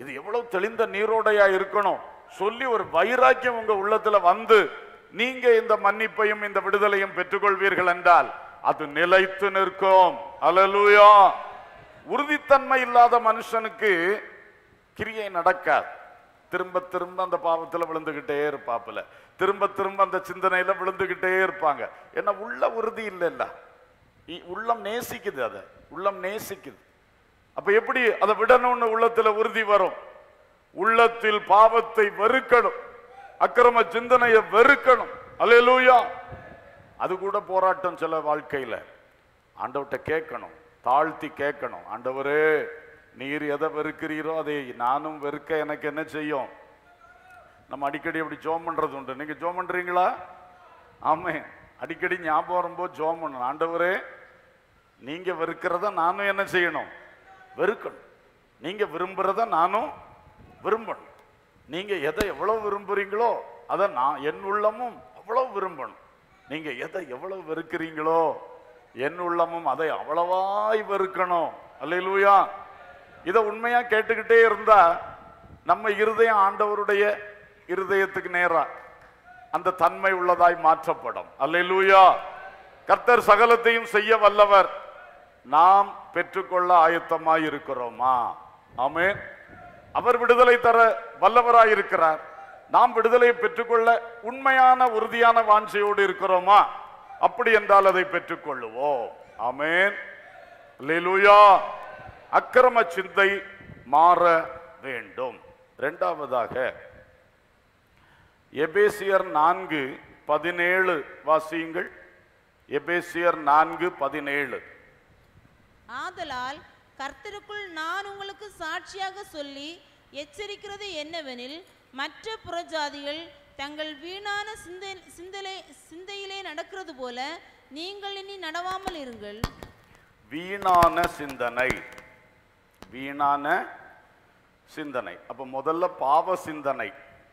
இது எவ்வளவு தெளிந்த நீரோடையா இருக்கணும். சொல்லி ஒரு வைராக்கியம் உங்க உள்ளத்துல வந்து நீங்க இந்த மன்னிப்பையும் இந்த விடுதலையும் பெற்றுக்கொள்வீர்கள் என்றால் அது நிலைத்து நிற்கும். அலலூயா உறுதித்தன்மை இல்லாத மனுஷனுக்கு கிரியை நடக்காது. திரும்ப திரும்ப அந்த பாவத்தில் விழுந்துகிட்டே இருப்பாப்புல. திரும்ப திரும்ப அந்த சிந்தனையில விழுந்துகிட்டே இருப்பாங்க. ஏன்னா உள்ள உறுதி இல்லைல்ல. இ- உள்ளம் நேசிக்குது அதை. உள்ளம் நேசிக்குது. அப்ப எப்படி அதை விடணும்னு உள்ளத்துல உறுதி வரும்? உள்ளத்தில் பாவத்தை வெறுக்கணும். அக்கிரம சிந்தனையை வெறுக்கணும். அலையலூயா அது கூட போராட்டம் சில வாழ்க்கையில். ஆண்டவர்கிட்ட கேட்கணும். தாழ்த்தி கேட்கணும். ஆண்டவரே நீர் எதை வெறுக்கிறீரோ அதை நானும் வெறுக்க எனக்கு என்ன செய்யும்? நம்ம அடிக்கடி அப்படி ஜோம் பண்ணுறது உண்டு. நீங்கள் ஜோம் பண்ணுறீங்களா ஆமே. அடிக்கடி ஞாபகம் வரும்போது ஜோம் பண்ணணும். ஆண்டவரே நீங்கள் வெறுக்கிறத நானும் என்ன செய்யணும்? வெறுக்கணும். நீங்கள் விரும்புகிறத நானும் விரும்பணும். நீங்கள் எதை எவ்வளவு விரும்புறீங்களோ அதை நான் என் உள்ளமும் அவ்வளோ விரும்பணும். நீங்கள் எதை எவ்வளோ வெறுக்கிறீங்களோ என் உள்ளமும் அதை அவ்வளவாய் வெறுக்கணும். அல்லையிலூயா இதை உண்மையாக கேட்டுக்கிட்டே இருந்தால் நம்ம இருதயம் ஆண்டவருடைய இருதயத்துக்கு நேராக அந்த தன்மை உள்ளதாய் மாற்றப்படும். அல்லையிலூயா கர்த்தர் சகலத்தையும் செய்ய வல்லவர். நாம் பெற்றுக்கொள்ள ஆயத்தமாய் இருக்கிறோமா ஆமென். அவர் விடுதலை தர வல்லவராயிருக்கிறார். நாம் விடுதலையை பெற்றுக்கொள்ள உண்மையான உறுதியான வாஞ்சையோடு இருக்கிறோமா? அப்படி என்றால் அதை பெற்றுக்கொள்ளுவோம். ஆமென். அக்கிரம சிந்தை மாற வேண்டும். இரண்டாவதாக எபேசியர் நான்கு பதினேழு வாசியுங்கள். எபேசியர் நான்கு பதினேழு. ஆதலால் கர்த்தருக்குள் நான் உங்களுக்கு சாட்சியாக சொல்லி எச்சரிக்கிறது என்னவெனில் மற்ற புறஜாதிகள் தங்கள் வீணான சிந்தை சிந்தலை சிந்தையிலே நடக்கிறது போல நீங்கள் இனி நடவாமல் இருங்கள். வீணான சிந்தனை. வீணான சிந்தனை. அப்போ முதல்ல பாவ சிந்தனை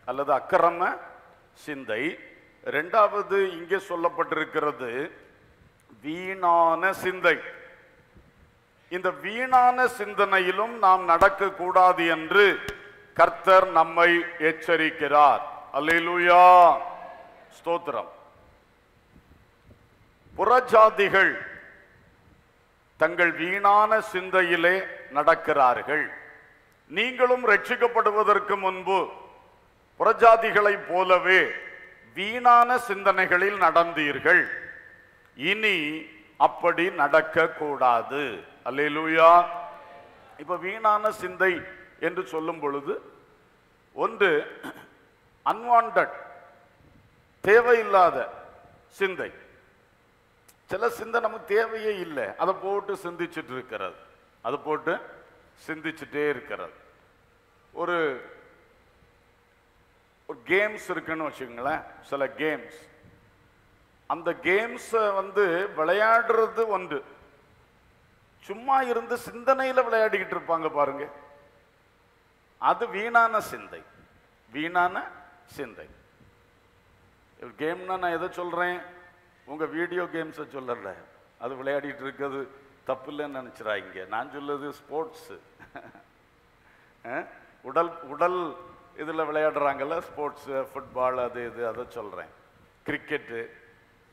அல்லது அக்கிரம சிந்தை. ரெண்டாவது இங்கே சொல்லப்பட்டிருக்கிறது வீணான சிந்தை. இந்த வீணான சிந்தனையிலும் நாம் நடக்கக்கூடாது என்று கர்த்தர் நம்மை எச்சரிக்கிறார். அல்லேலூயா. ஸ்தோத்திரம். புறஜாதிகள் தங்கள் வீணான சிந்தையிலே நடக்கிறார்கள். நீங்களும் ரட்சிக்கப்படுவதற்கு முன்பு புறஜாதிகளைப் போலவே வீணான சிந்தனைகளில் நடந்தீர்கள். இனி அப்படி நடக்கக்கூடாது. அல்லேலூயா. இப்ப வீணான சிந்தை என்று சொல்லும் பொழுது ஒன்று அன்வான்ட் தேவையில்லாத சிந்தை. சில சிந்தை நமக்கு தேவையே இல்லை. அதை போட்டு சிந்திச்சுட்டு இருக்கிறது. அதை போட்டு சிந்திச்சுட்டே இருக்கிறது. ஒரு ஒரு கேம்ஸ் இருக்குன்னு வச்சுக்கோங்களேன் சில கேம்ஸ் அந்த கேம்ஸை வந்து விளையாடுறது ஒன்று. சும்மா இருந்து சிந்தனையில விளையாடிக்கிட்டு இருப்பாங்க பாருங்க. அது வீணான சிந்தை. வீணான சிந்தை. கேம்னா நான் எதை சொல்கிறேன் உங்க வீடியோ கேம்ஸை சொல்லல. அது விளையாடிட்டு இருக்கிறது தப்பு இல்லைன்னு நினச்சிடாங்க நான் சொல்லுது ஸ்போர்ட்ஸு. உடல் உடல் இதில் விளையாடுறாங்கல்ல ஸ்போர்ட்ஸு ஃபுட்பால் அது இது அதை சொல்கிறேன் கிரிக்கெட்டு.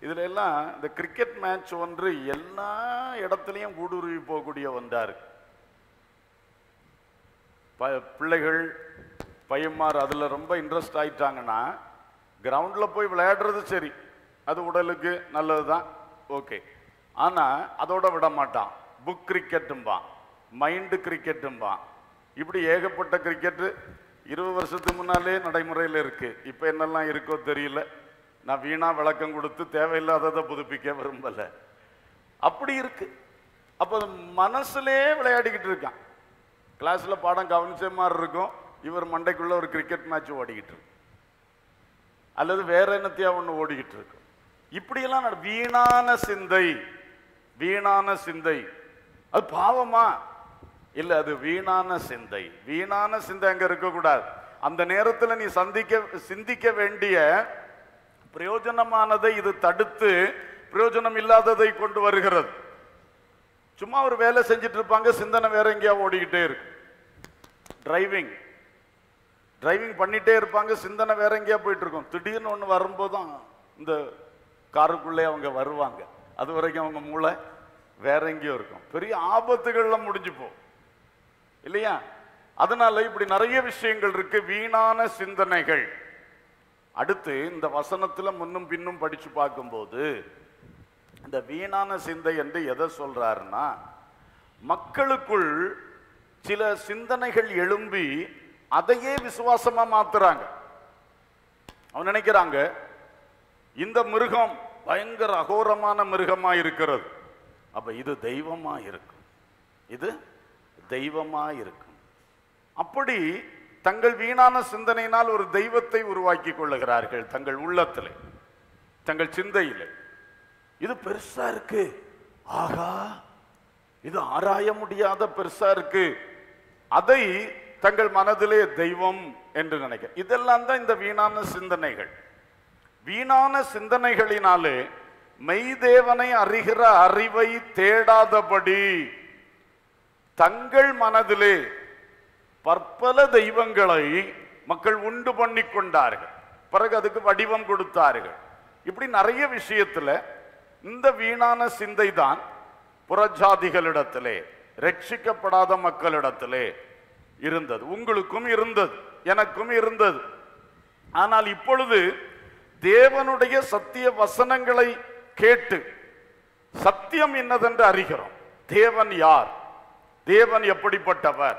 இதுல எல்லாம் இந்த கிரிக்கெட் மேட்ச் ஒன்று எல்லா இடத்துலையும் ஊடுருவி போகக்கூடிய ஒன்றா இருக்கு. ப பிள்ளைகள் பையன்மார் அதில் ரொம்ப இன்ட்ரெஸ்ட் ஆயிட்டாங்கன்னா கிரவுண்டில் போய் விளையாடுறது சரி. அது உடலுக்கு நல்லது தான் ஓகே ஆனால் அதோட விட மாட்டான். புக் கிரிக்கெட்டும்பான் மைண்டு கிரிக்கெட்டும்பான் இப்படி ஏகப்பட்ட கிரிக்கெட்டு இருபது வருஷத்துக்கு முன்னாலே நடைமுறையில் இருக்கு. இப்போ என்னெல்லாம் இருக்கோ தெரியல. நான் வீணா விளக்கம் கொடுத்து தேவையில்லாததை புதுப்பிக்க விரும்பல. அப்படி இருக்கு. அப்போ மனசுலே விளையாடிக்கிட்டு இருக்கான். கிளாஸ்ல பாடம் கவனிச்ச மாதிரி இருக்கும். இவர் மண்டைக்குள்ள ஒரு கிரிக்கெட் மேட்ச் ஓடிக்கிட்டு இருக்கு அல்லது வேற என்னத்தையா ஒன்று ஓடிக்கிட்டு இருக்கு இப்படியெல்லாம் வீணான சிந்தை வீணான சிந்தை. அது பாவமா? இல்ல அது வீணான சிந்தை. வீணான சிந்தை அங்க இருக்கக்கூடாது. அந்த நேரத்துல நீ சந்திக்க சிந்திக்க வேண்டிய பிரயோஜனமானதை இது தடுத்து பிரயோஜனம் இல்லாததை கொண்டு வருகிறது. சும்மா ஒரு வேலை செஞ்சுட்டு இருப்பாங்க சிந்தனை வேற எங்கேயா ஓடிக்கிட்டே இருக்கு. டிரைவிங் டிரைவிங் பண்ணிட்டே இருப்பாங்க சிந்தனை வேற எங்கேயா போயிட்டு இருக்கும் திடீர்னு ஒன்று வரும்போது தான் இந்த காருக்குள்ளே அவங்க வருவாங்க. அது வரைக்கும் அவங்க மூளை வேற எங்கேயோ இருக்கும். பெரிய ஆபத்துகள்லாம் முடிஞ்சுப்போம் இல்லையா? அதனால இப்படி நிறைய விஷயங்கள் இருக்கு. வீணான சிந்தனைகள். அடுத்து இந்த வசனத்தில் முன்னும் பின்னும் படித்து பார்க்கும்போது இந்த வீணான சிந்தை என்று எதை சொல்கிறாருன்னா மக்களுக்குள் சில சிந்தனைகள் எழும்பி அதையே விசுவாசமா மாத்துறாங்க. அவன் நினைக்கிறாங்க இந்த மிருகம் பயங்கர அகோரமான மிருகமாக இருக்கிறது. அப்போ இது தெய்வமாக இருக்கும். இது தெய்வமாக இருக்கும். அப்படி தங்கள் வீணான சிந்தனையினால் ஒரு தெய்வத்தை உருவாக்கி கொள்ளுகிறார்கள் தங்கள் உள்ளத்தில் தங்கள் சிந்தையில். இது பெருசா இருக்கு. ஆகா இது ஆராய முடியாத பெருசா இருக்கு. அதை தங்கள் மனதிலே தெய்வம் என்று நினைக்க. இதெல்லாம் தான் இந்த வீணான சிந்தனைகள். வீணான சிந்தனைகளினாலே மெய்தேவனை அறிகிற அறிவை தேடாதபடி தங்கள் மனதிலே பற்பல தெய்வங்களை மக்கள் உண்டு பண்ணி கொண்டார்கள் பிறகு அதுக்கு வடிவம் கொடுத்தார்கள். இப்படி நிறைய விஷயத்தில் இந்த வீணான சிந்தை தான் புறஜாதிகளிடத்திலே ரட்சிக்கப்படாத மக்களிடத்திலே இருந்தது. உங்களுக்கும் இருந்தது எனக்கும் இருந்தது. ஆனால் இப்பொழுது தேவனுடைய சத்திய வசனங்களை கேட்டு சத்தியம் என்னதென்று அறிகிறோம். தேவன் யார்? தேவன் எப்படிப்பட்டவர்?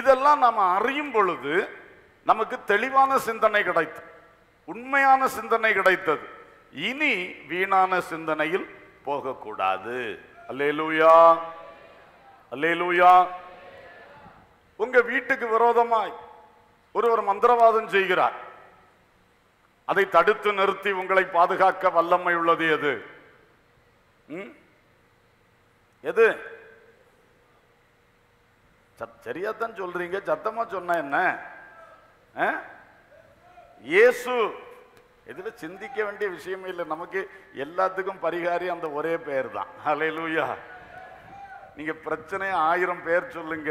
இதெல்லாம் நாம் அறியும் பொழுது நமக்கு தெளிவான சிந்தனை கிடைத்தது உண்மையான சிந்தனை கிடைத்தது. இனி வீணான சிந்தனையில் போகக்கூடாது. அல்லேலூயா. அல்லேலூயா. உங்க வீட்டுக்கு விரோதமாய் ஒருவர் மந்திரவாதம் செய்கிறார். அதை தடுத்து நிறுத்தி உங்களை பாதுகாக்க வல்லமை உள்ளது எது? எது? சத்- சரியாத்தான் சொல்றீங்க சத்தமா சொன்னா என்ன? ஆ? இயேசு. இதுல சிந்திக்க வேண்டிய விஷயமே இல்லை. நமக்கு எல்லாத்துக்கும் பரிகாரி அந்த ஒரே பேர் தான் ஹalleluya நீங்க பிரச்சனை ஆயிரம் பேர் சொல்லுங்க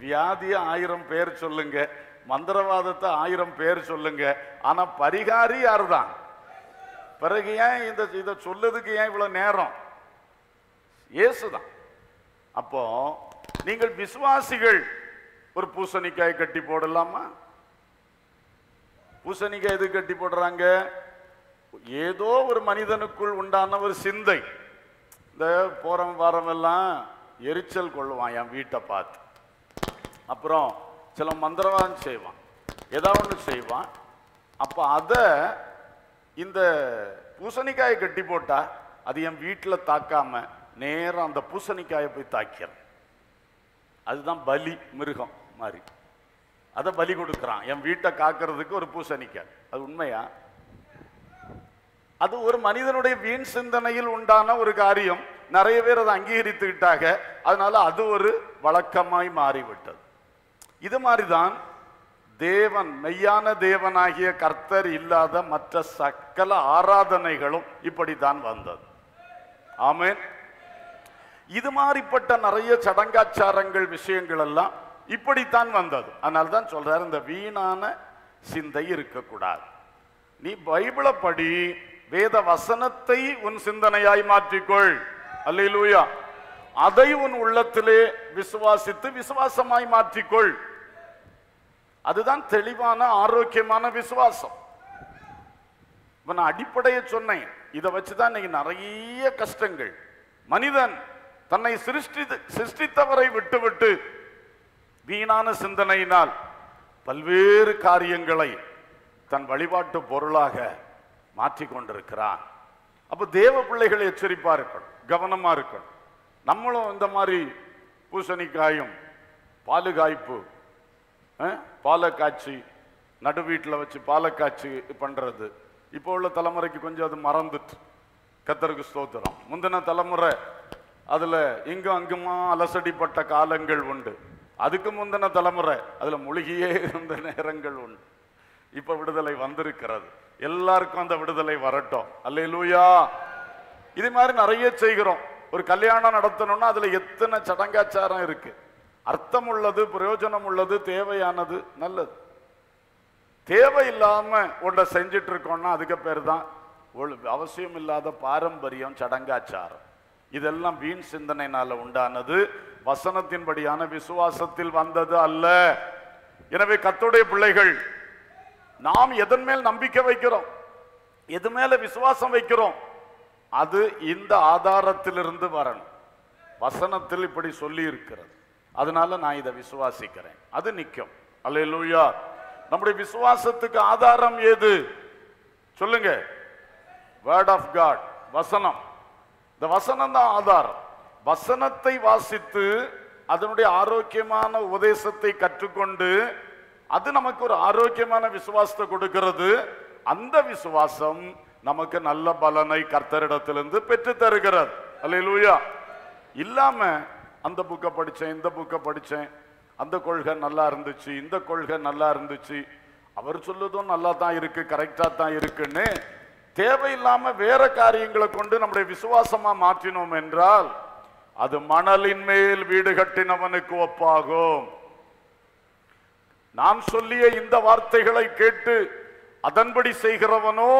வியாதியை ஆயிரம் பேர் சொல்லுங்க மந்திரவாதத்தை ஆயிரம் பேர் சொல்லுங்க ஆனா பரிகாரி யாருதான்? பிறகு ஏன் இந்த இதை சொல்லதுக்கு ஏன் இவ்வளவு நேரம்? இயேசு தான் அப்போ நீங்கள் விசுவாசிகள். ஒரு பூசணிக்காய் கட்டி போடலாமா? பூசணிக்காய் எது கட்டி போடுறாங்க? ஏதோ ஒரு மனிதனுக்குள் உண்டான ஒரு சிந்தை. இந்த போறவன் வாரவெல்லாம் எரிச்சல் கொள்ளுவான் என் வீட்டை பார்த்து. அப்புறம் சில மந்திரவாதம் செய்வான். ஏதோ ஒன்று செய்வான். அப்போ அதை இந்த பூசணிக்காயை கட்டி போட்டா அது என் வீட்டில் தாக்காம நேரம் அந்த பூசணிக்காயை போய் தாக்கிறேன் அதுதான் பலி மிருகம் மாதிரி. அதை பலி கொடுக்குறான். என் வீட்டை காக்கிறதுக்கு ஒரு பூசணிக்காய் அது உண்மையா? அது ஒரு மனிதனுடைய வீண் சிந்தனையில் உண்டான ஒரு காரியம். நிறைய பேர் அதை அங்கீகரித்துக்கிட்டாங்க அதனால அது ஒரு வழக்கமாய் மாறிவிட்டது. இது மாதிரிதான் தேவன் மெய்யான தேவனாகிய கர்த்தர் இல்லாத மற்ற சக்கல ஆராதனைகளும் இப்படித்தான் வந்தது. ஆமேன். இது மாதிரிப்பட்ட நிறைய சடங்காச்சாரங்கள் விஷயங்கள் எல்லாம் இப்படித்தான் வந்தது. அதனால தான் சொல்றாரு இந்த வீணான சிந்தை இருக்கக்கூடாது. நீ பைபிளை படி வேத வசனத்தை உன் சிந்தனையாய் மாற்றிக்கொள். அல்லேலூயா. அதை உன் உள்ளத்திலே விசுவாசித்து விசுவாசமாய் மாற்றிக்கொள். அதுதான் தெளிவான ஆரோக்கியமான விசுவாசம். இப்ப நான் அடிப்படையை சொன்னேன். இதை வச்சுதான் இன்னைக்கு நிறைய கஷ்டங்கள். மனிதன் தன்னை சிருஷ்டி சிருஷ்டித்தவரை விட்டுவிட்டு வீணான சிந்தனையினால் பல்வேறு காரியங்களை தன் வழிபாட்டு பொருளாக மாற்றி கொண்டிருக்கிறான். அப்போ தேவ பிள்ளைகள் எச்சரிப்பாக இருக்கணும் கவனமாக இருக்கணும். நம்மளும் இந்த மாதிரி பூசணிக்காயும் பாலு காய்ப்பு பாலை காய்ச்சி நடு வீட்டில் வச்சு பாலை காய்ச்சி பண்ணுறது இப்போ உள்ள தலைமுறைக்கு கொஞ்சம் அது மறந்துட்டு கத்தருக்கு ஸ்தோத்திரம். முந்தின தலைமுறை அதுல இங்கும் அங்குமா அலசடிப்பட்ட காலங்கள் உண்டு. அதுக்கு முந்தின தலைமுறை அதுல முழுகியே இருந்த நேரங்கள் உண்டு. இப்ப விடுதலை வந்திருக்கிறது. எல்லாருக்கும் அந்த விடுதலை வரட்டும். அல்லையிலூயா இது மாதிரி நிறைய செய்கிறோம். ஒரு கல்யாணம் நடத்தணும்னா அதுல எத்தனை சடங்காச்சாரம் இருக்கு. அர்த்தம் உள்ளது பிரயோஜனம் உள்ளது தேவையானது நல்லது. தேவையில்லாம ஒன்றை செஞ்சுட்டு இருக்கோம்னா அதுக்கு பேர் தான் அவசியம் இல்லாத பாரம்பரியம் சடங்காச்சாரம். இதெல்லாம் வீண் சிந்தனைனால உண்டானது. வசனத்தின்படியான விசுவாசத்தில் வந்தது அல்ல. எனவே கத்துடைய பிள்ளைகள் நாம் எதன் மேல் நம்பிக்கை வைக்கிறோம்? எது மேல விசுவாசம் வைக்கிறோம்? அது இந்த ஆதாரத்திலிருந்து வரணும். வசனத்தில் இப்படி சொல்லி இருக்கிறது அதனால நான் இதை விசுவாசிக்கிறேன். அது நிற்கும் அல்லேலூயா. நம்முடைய விசுவாசத்துக்கு ஆதாரம் ஏது? சொல்லுங்க. வேர்ட் ஆஃப் காட் வசனம். இந்த வசனம் தான் ஆதாரம். வசனத்தை வாசித்து அதனுடைய ஆரோக்கியமான உபதேசத்தை கற்றுக்கொண்டு அது நமக்கு ஒரு ஆரோக்கியமான விசுவாசத்தை கொடுக்கிறது. அந்த விசுவாசம் நமக்கு நல்ல பலனை கர்த்தரிடத்திலிருந்து பெற்று தருகிறது அல்லேலூயா. இல்லாம அந்த புக்கை படித்தேன் இந்த புக்கை படித்தேன் அந்த கொள்கை நல்லா இருந்துச்சு இந்த கொள்கை நல்லா இருந்துச்சு. அவர் சொல்லுதும் நல்லா தான் இருக்கு கரெக்டாக தான் இருக்குன்னு தேவையில்லாம வேற காரியங்களை கொண்டு நம்முடைய விசுவாசமா மாற்றினோம் என்றால் அது மணலின் மேல் வீடு கட்டினவனுக்கு ஒப்பாகும். நான் சொல்லிய இந்த வார்த்தைகளை கேட்டு அதன்படி செய்கிறவனோ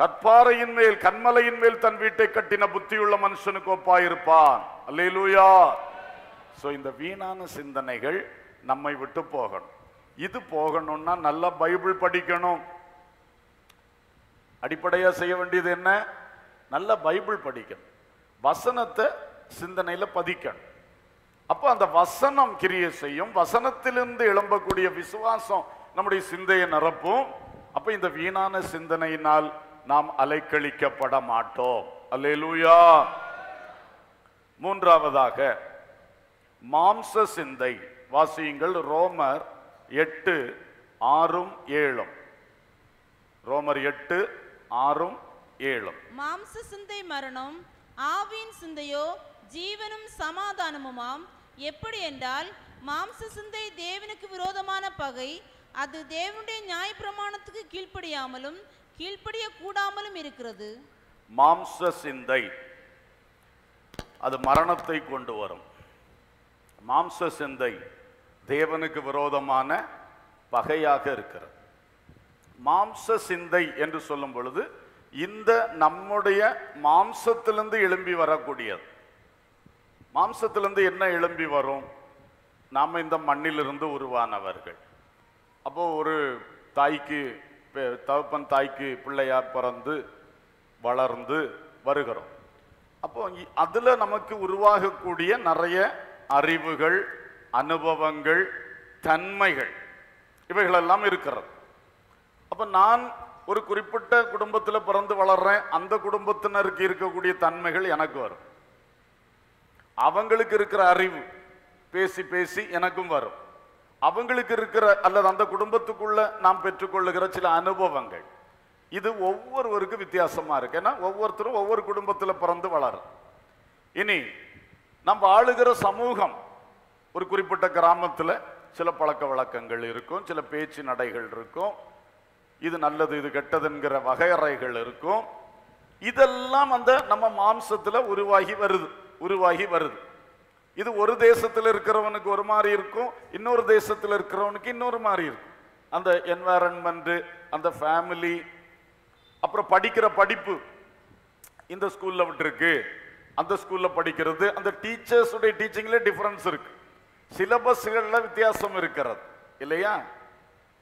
கற்பாறையின் மேல் கண்மலையின் மேல் தன் வீட்டை கட்டின புத்தியுள்ள மனுஷனுக்கு ஒப்பாயிருப்பான். அல்லேலூயா. சோ இந்த வீணான சிந்தனைகள் நம்மை விட்டு போகணும். இது போகணும்னா நல்ல பைபிள் படிக்கணும். அடிப்படையாக செய்ய வேண்டியது என்ன? நல்ல பைபிள் படிக்கணும். வசனத்தை சிந்தனையில் பதிக்கணும். அப்போ அந்த வசனம் கிரியை செய்யும். வசனத்திலிருந்து எழும்பக்கூடிய விசுவாசம் நம்முடைய சிந்தையை நிரப்பும். அப்போ இந்த வீணான சிந்தனையினால் நாம் அலைக்கழிக்கப்பட மாட்டோம். அல்லேலூயா. மூன்றாவதாக மாம்ச சிந்தை. வாசியுங்கள் ரோமர் எட்டு ஆறும் ஏழும். ரோமர் எட்டு ஆறும் ஏழும். மாம்ச சிந்தை மரணம் ஆவியின் சிந்தையோ ஜீவனும் சமாதானமுமாம். எப்படி என்றால் மாம்ச சிந்தை தேவனுக்கு விரோதமான பகை அது தேவனுடைய நியாயப்பிரமாணத்துக்கு கீழ்ப்படியாமலும் கீழ்ப்படிய கூடாமலும் இருக்கிறது. மாம்ச சிந்தை அது மரணத்தை கொண்டு வரும். மாம்ச சிந்தை தேவனுக்கு விரோதமான பகையாக இருக்கிறது. மாம்ச சிந்தை என்று சொல்லும் பொழுது இந்த நம்முடைய மாம்சத்திலிருந்து எழும்பி வரக்கூடியது. மாம்சத்திலிருந்து என்ன எழும்பி வரும்? நாம் இந்த மண்ணிலிருந்து உருவானவர்கள். அப்போது ஒரு தாய்க்கு பெ- தகப்பன் தாய்க்கு பிள்ளையா பிறந்து வளர்ந்து வருகிறோம். அப்போ அதில் நமக்கு உருவாகக்கூடிய நிறைய அறிவுகள் அனுபவங்கள் தன்மைகள் இவைகளெல்லாம் இருக்கிறது. அப்போ நான் ஒரு குறிப்பிட்ட குடும்பத்தில் பிறந்து வளர்றேன். அந்த குடும்பத்தினருக்கு இருக்கக்கூடிய தன்மைகள் எனக்கு வரும். அவங்களுக்கு இருக்கிற அறிவு பேசி பேசி எனக்கும் வரும். அவங்களுக்கு இருக்கிற அல்லது அந்த குடும்பத்துக்குள்ள நாம் பெற்றுக்கொள்ளுகிற சில அனுபவங்கள். இது ஒவ்வொருவருக்கும் வித்தியாசமா இருக்கு. ஏன்னா ஒவ்வொருத்தரும் ஒவ்வொரு குடும்பத்தில் பிறந்து வளரும். இனி நம்ம ஆளுகிற சமூகம் ஒரு குறிப்பிட்ட கிராமத்தில் சில பழக்க வழக்கங்கள் இருக்கும் சில பேச்சு நடைகள் இருக்கும். இது நல்லது இது கெட்டதுங்கிற வகையறைகள் இருக்கும். இதெல்லாம் அந்த நம்ம மாம்சத்தில் உருவாகி வருது உருவாகி வருது. இது ஒரு தேசத்தில் இருக்கிறவனுக்கு ஒரு மாதிரி இருக்கும் இன்னொரு தேசத்தில் இருக்கிறவனுக்கு இன்னொரு மாதிரி இருக்கும். அந்த என்வாரன்மெண்ட்டு அந்த ஃபேமிலி அப்புறம் படிக்கிற படிப்பு இந்த ஸ்கூலில் விட்டுருக்கு. அந்த ஸ்கூலில் படிக்கிறது அந்த டீச்சர்ஸுடைய உடைய டிஃப்ரென்ஸ் இருக்குது இருக்கு. வித்தியாசம் இருக்கிறது இல்லையா?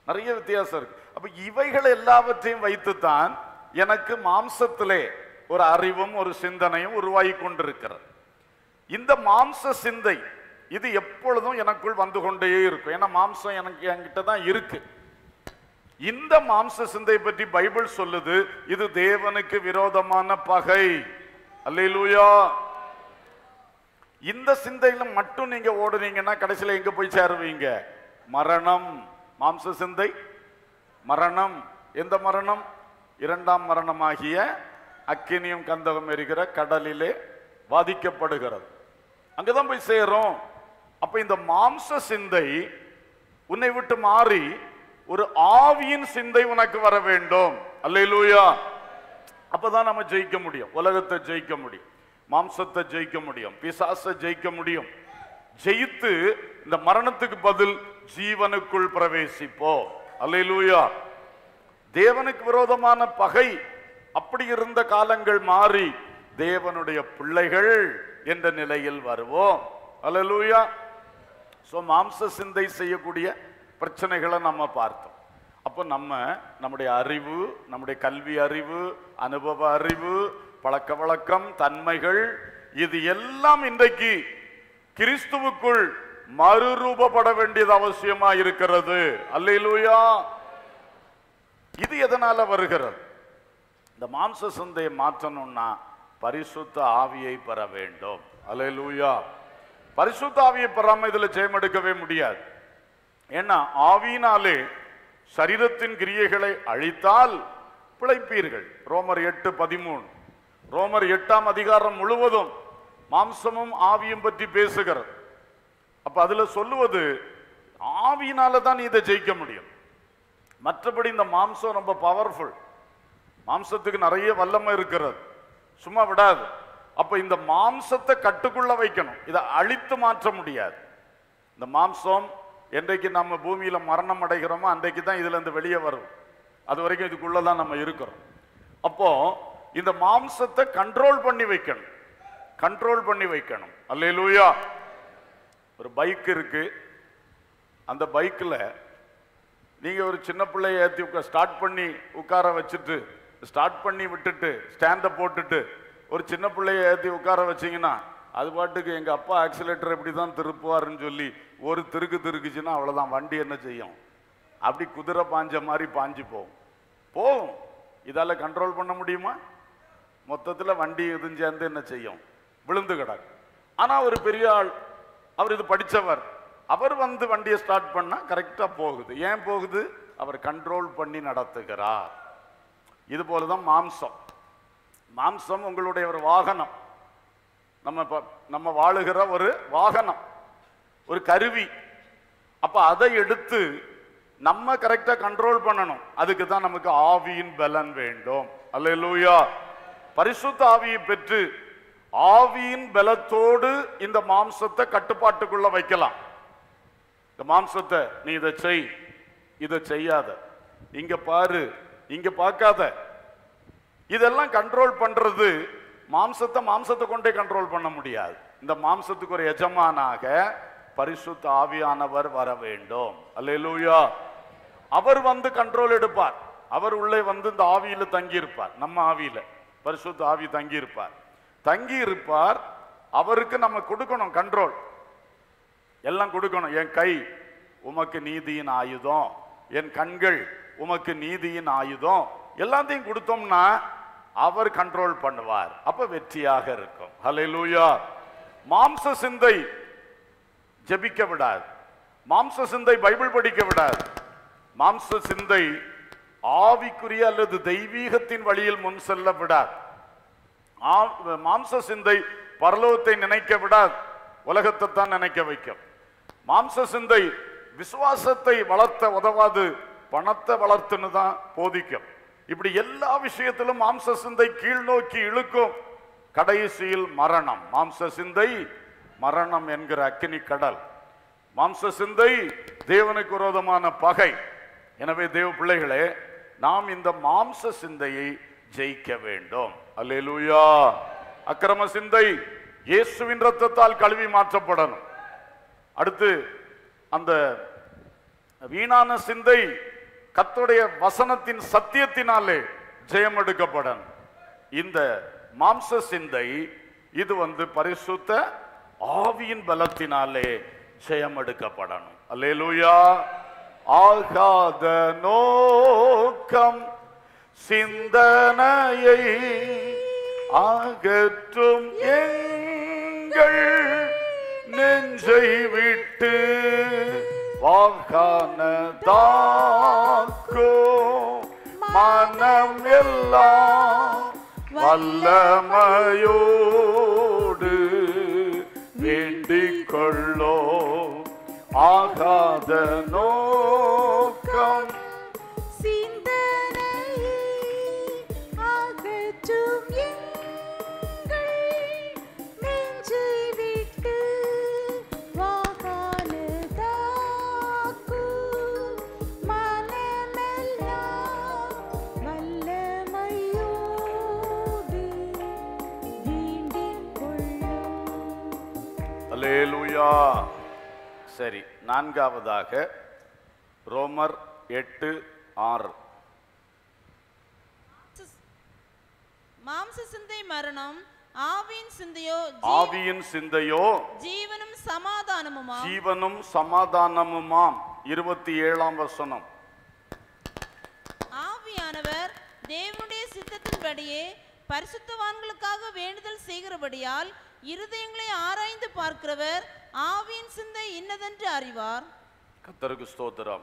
நிறைய வித்தியாசம் இருக்கு. அப்ப இவைகள் எல்லாவற்றையும் வைத்துத்தான் எனக்கு மாம்சத்திலே ஒரு அறிவும் ஒரு சிந்தனையும் உருவாகி கொண்டிருக்கிறது. இந்த மாம்ச சிந்தை இது எப்பொழுதும் எனக்குள் வந்து கொண்டே இருக்கும். ஏன்னா மாம்சம் எனக்கு என்கிட்ட தான் இருக்கு. இந்த மாம்ச சிந்தை பற்றி பைபிள் சொல்லுது இது தேவனுக்கு விரோதமான பகை. அல்லூயா இந்த சிந்தையில மட்டும் நீங்க ஓடுனீங்கன்னா கடைசியில் எங்க போய் சேருவீங்க? மரணம். மாம்ச சிந்தை மரணம் எந்த மரணம்? இரண்டாம் மரணமாகிய அக்கினியும் கந்தகம் எரிகிற கடலிலே வாதிக்கப்படுகிறது. அங்கதான் போய் சேரும். அப்ப இந்த மாம்ச சிந்தை உன்னை விட்டு மாறி ஒரு ஆவியின் சிந்தை உனக்கு வர வேண்டும். அல்லையிலூயா அப்பதான் நம்ம ஜெயிக்க முடியும். உலகத்தை ஜெயிக்க முடியும். மாம்சத்தை ஜெயிக்க முடியும். பிசாசை ஜெயிக்க முடியும். ஜெயித்து இந்த மரணத்துக்கு பதில் ஜீவனுக்குள் பிரவேசிப்போ. அல்லேலூயா. தேவனுக்கு விரோதமான பகை அப்படி இருந்த காலங்கள் மாறி தேவனுடைய பிள்ளைகள் என்ற நிலையில் வருவோம். அல்லேலூயா. ஸோ மாம்ச சிந்தை செய்யக்கூடிய பிரச்சனைகளை நம்ம பார்த்தோம். அப்போ நம்ம நம்முடைய அறிவு நம்முடைய கல்வி அறிவு அனுபவ அறிவு பழக்க வழக்கம் தன்மைகள் இது எல்லாம் இன்றைக்கு கிறிஸ்துவுக்குள் மறுரூபப்பட வேண்டியது அவசியமா இருக்கிறது அல்லேலூயா. இது எதனால வருகிறது? இந்த மாம்ச சந்தையை மாற்றணும்னா பரிசுத்த ஆவியை பெற வேண்டும். அல்லேலூயா. பரிசுத்த ஆவியை பெறாம இதுல ஜெயம் எடுக்கவே முடியாது. ஏன்னா ஆவியினாலே சரீரத்தின் கிரியைகளை அழித்தால் பிழைப்பீர்கள். ரோமர் எட்டு பதிமூணு. ரோமர் எட்டாம் அதிகாரம் முழுவதும் மாம்சமும் ஆவியும் பற்றி பேசுகிறது. அப்ப அதுல சொல்லுவது ஆவியினால தான் நீ இதை ஜெயிக்க முடியும். மற்றபடி இந்த மாம்சம் ரொம்ப பவர்ஃபுல் மாம்சத்துக்கு நிறைய வல்லமை இருக்கிறது. சும்மா விடாது. அப்ப இந்த மாம்சத்தை கட்டுக்குள்ள வைக்கணும். இதை அழித்து மாற்ற முடியாது. இந்த மாம்சம் என்றைக்கு நம்ம பூமியில மரணம் அடைகிறோமோ அன்றைக்கு தான் இதுல இருந்து வெளியே வரும். அது வரைக்கும் இதுக்குள்ளதான் நம்ம இருக்கிறோம். அப்போ இந்த மாம்சத்தை கண்ட்ரோல் பண்ணி வைக்கணும். கண்ட்ரோல் பண்ணி வைக்கணும். அல்லையிலூயா ஒரு பைக் இருக்கு. அந்த பைக்கில் நீங்கள் ஒரு சின்ன பிள்ளைய ஏற்றி உட்கா ஸ்டார்ட் பண்ணி உட்கார வச்சுட்டு ஸ்டார்ட் பண்ணி விட்டுட்டு ஸ்டாண்டை போட்டுட்டு ஒரு சின்ன பிள்ளைய ஏற்றி உட்கார வச்சீங்கன்னா அது பாட்டுக்கு எங்கள் அப்பா ஆக்சிலேட்டர் எப்படி தான் திருப்புவாருன்னு சொல்லி ஒரு திருக்கு திருக்குச்சுன்னா அவ்வளோதான் வண்டி என்ன செய்யும்? அப்படி குதிரை பாஞ்ச மாதிரி பாஞ்சு போகும். போகும். இதால் கண்ட்ரோல் பண்ண முடியுமா? மொத்தத்தில் வண்டி எதுவும் சேர்ந்து என்ன செய்யும்? விழுந்து கிடக்கு. ஆனால் ஒரு பெரிய ஆள் அவர் இது படித்தவர் அவர் வந்து வண்டியை ஸ்டார்ட் பண்ணால் கரெக்டாக போகுது. ஏன் போகுது? அவர் கண்ட்ரோல் பண்ணி நடத்துகிறார். இது போல தான் மாம்சம். மாம்சம் உங்களுடைய ஒரு வாகனம். நம்ம நம்ம வாழுகிற ஒரு வாகனம். ஒரு கருவி. அப்போ அதை எடுத்து நம்ம கரெக்டாக கண்ட்ரோல் பண்ணணும். அதுக்கு தான் நமக்கு ஆவியின் பலன் வேண்டும். அல்ல லூயா பரிசுத்த ஆவியை பெற்று ஆவியின் பலத்தோடு இந்த மாம்சத்தை கட்டுப்பாட்டுக்குள்ள வைக்கலாம். இந்த மாம்சத்தை நீ இதை செய் இதை செய்யாத. இங்க பாரு இங்க பார்க்காத. இதெல்லாம் கண்ட்ரோல் பண்றது மாம்சத்தை மாம்சத்தை கொண்டே கண்ட்ரோல் பண்ண முடியாது. இந்த மாம்சத்துக்கு ஒரு எஜமானாக பரிசுத்த ஆவியானவர் வர வேண்டும். அல்லேலூயா அவர் வந்து கண்ட்ரோல் எடுப்பார். அவர் உள்ளே வந்து இந்த ஆவியில தங்கியிருப்பார். நம்ம ஆவியில பரிசுத்த ஆவி தங்கியிருப்பார். தங்கி இருப்பார் அவருக்கு நம்ம கொடுக்கணும் கண்ட்ரோல் எல்லாம் கொடுக்கணும். என் கை உமக்கு நீதியின் ஆயுதம். என் கண்கள் உமக்கு நீதியின் ஆயுதம். எல்லாத்தையும் கொடுத்தோம்னா அவர் கண்ட்ரோல் பண்ணுவார். அப்ப வெற்றியாக இருக்கும். ஹalleluya மாம்ச சிந்தை ஜெபிக்க விடாது. மாம்ச சிந்தை பைபிள் படிக்க விடாது. மாம்ச சிந்தை ஆவிக்குரிய அல்லது தெய்வீகத்தின் வழியில் முன் செல்ல விடாது. மாம்ச சிந்தை பரலோகத்தை நினைக்க விட உலகத்தை தான் நினைக்க வைக்கும். மாம்ச சிந்தை விசுவாசத்தை வளர்த்த உதவாது. பணத்தை வளர்த்துன்னு தான் போதிக்கும். இப்படி எல்லா விஷயத்திலும் மாம்ச சிந்தை கீழ் நோக்கி இழுக்கும். கடைசியில் மரணம். மாம்ச சிந்தை மரணம் என்கிற அக்கினி கடல். மாம்ச சிந்தை தேவனுக்கு விரோதமான பகை. எனவே தேவ பிள்ளைகளே நாம் இந்த மாம்ச சிந்தையை ஜெயிக்க வேண்டும் அல்லேலூயா. அக்கிரம சிந்தை இயேசுவின் ரத்தத்தால் கழுவி மாற்றப்படணும். அடுத்து அந்த வீணான சிந்தை கத்துடைய வசனத்தின் சத்தியத்தினாலே ஜெயம் எடுக்கப்படணும். இந்த மாம்ச சிந்தை இது வந்து பரிசுத்த ஆவியின் பலத்தினாலே ஜெயம் எடுக்கப்படணும். அல்லேலூயா. ஆகாத நோக்கம் சிந்தனையை அகற்றும் எங்கள் நெஞ்சை விட்டு வாக்கானதாக்கோ மனம் எல்லாம் வல்லமையோடு வேண்டிக் கொள்ளோ ஆகாத நோக்கம் அல்லேலூயா சரி நான்காவதாக ரோமர் எட்டு ஆறு. மாம்ச சிந்தை மரணம் ஆவியின் சிந்தையோ ஆவியின் சிந்தையோ ஜீவனும் சமாதானமுமா ஜீவனும் சமாதானமுமாம். இருபத்தி ஏழாம் வசனம். ஆவியானவர் தேவனுடைய சித்தத்தின்படியே பரிசுத்தவான்களுக்காக வேண்டுதல் செய்கிறபடியால் இருதயங்களை ஆராய்ந்து பார்க்கிறவர் ஆவியின் சிந்தை இன்னதென்று அறிவார்? கத்தருக்கு ஸ்தோத்திரம்.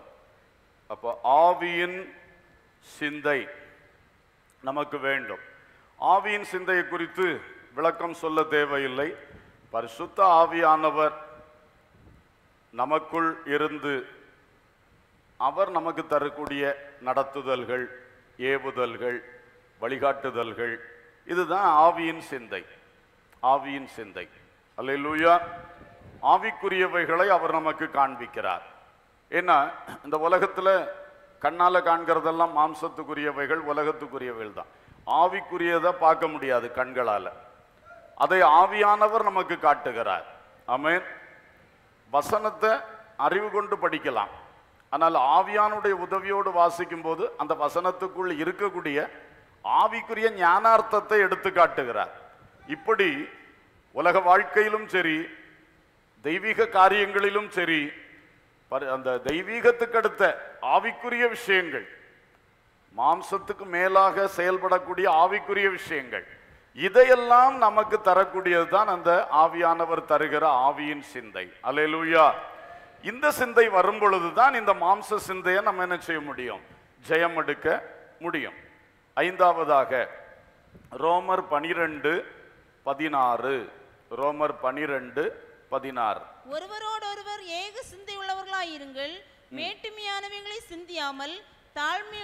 அப்போ ஆவியின் சிந்தை நமக்கு வேண்டும். ஆவியின் சிந்தையை குறித்து விளக்கம் சொல்ல தேவையில்லை. பரிசுத்த ஆவியானவர் நமக்குள் இருந்து அவர் நமக்கு தரக்கூடிய நடத்துதல்கள் ஏவுதல்கள் வழிகாட்டுதல்கள் இதுதான் ஆவியின் சிந்தை. ஆவியின் சிந்தை. அல்லேலூயா ஆவிக்குரியவைகளை அவர் நமக்கு காண்பிக்கிறார். ஏன்னா இந்த உலகத்தில் கண்ணால் காண்கிறதெல்லாம் மாம்சத்துக்குரியவைகள் உலகத்துக்குரியவைகள் தான் ஆவிக்குரியதை பார்க்க முடியாது கண்களால். அதை ஆவியானவர் நமக்கு காட்டுகிறார். ஆமேன். வசனத்தை அறிவு கொண்டு படிக்கலாம். ஆனால் ஆவியானுடைய உதவியோடு வாசிக்கும் போது அந்த வசனத்துக்குள் இருக்கக்கூடிய ஆவிக்குரிய ஞானார்த்தத்தை எடுத்து காட்டுகிறார் இப்படி உலக வாழ்க்கையிலும் சரி தெய்வீக காரியங்களிலும் சரி அந்த தெய்வீகத்துக்கு அடுத்த ஆவிக்குரிய விஷயங்கள் மாம்சத்துக்கு மேலாக செயல்படக்கூடிய ஆவிக்குரிய விஷயங்கள் இதையெல்லாம் நமக்கு தரக்கூடியது தான் அந்த ஆவியானவர் தருகிற ஆவியின் சிந்தை. அலையலூயா இந்த சிந்தை வரும் பொழுதுதான் இந்த மாம்ச சிந்தையை நம்ம என்ன செய்ய முடியும்? ஜெயம் எடுக்க முடியும். ஐந்தாவதாக ரோமர் பனிரெண்டு பதினாறு. ரோமர் பனிரெண்டு பதினாறு. ஒருவரோடொருவர் ஏக சிந்தை உள்ளவர்களாயிருங்கள் மேட்டுமையானவைகளை சிந்தியாமல் தாழ்மை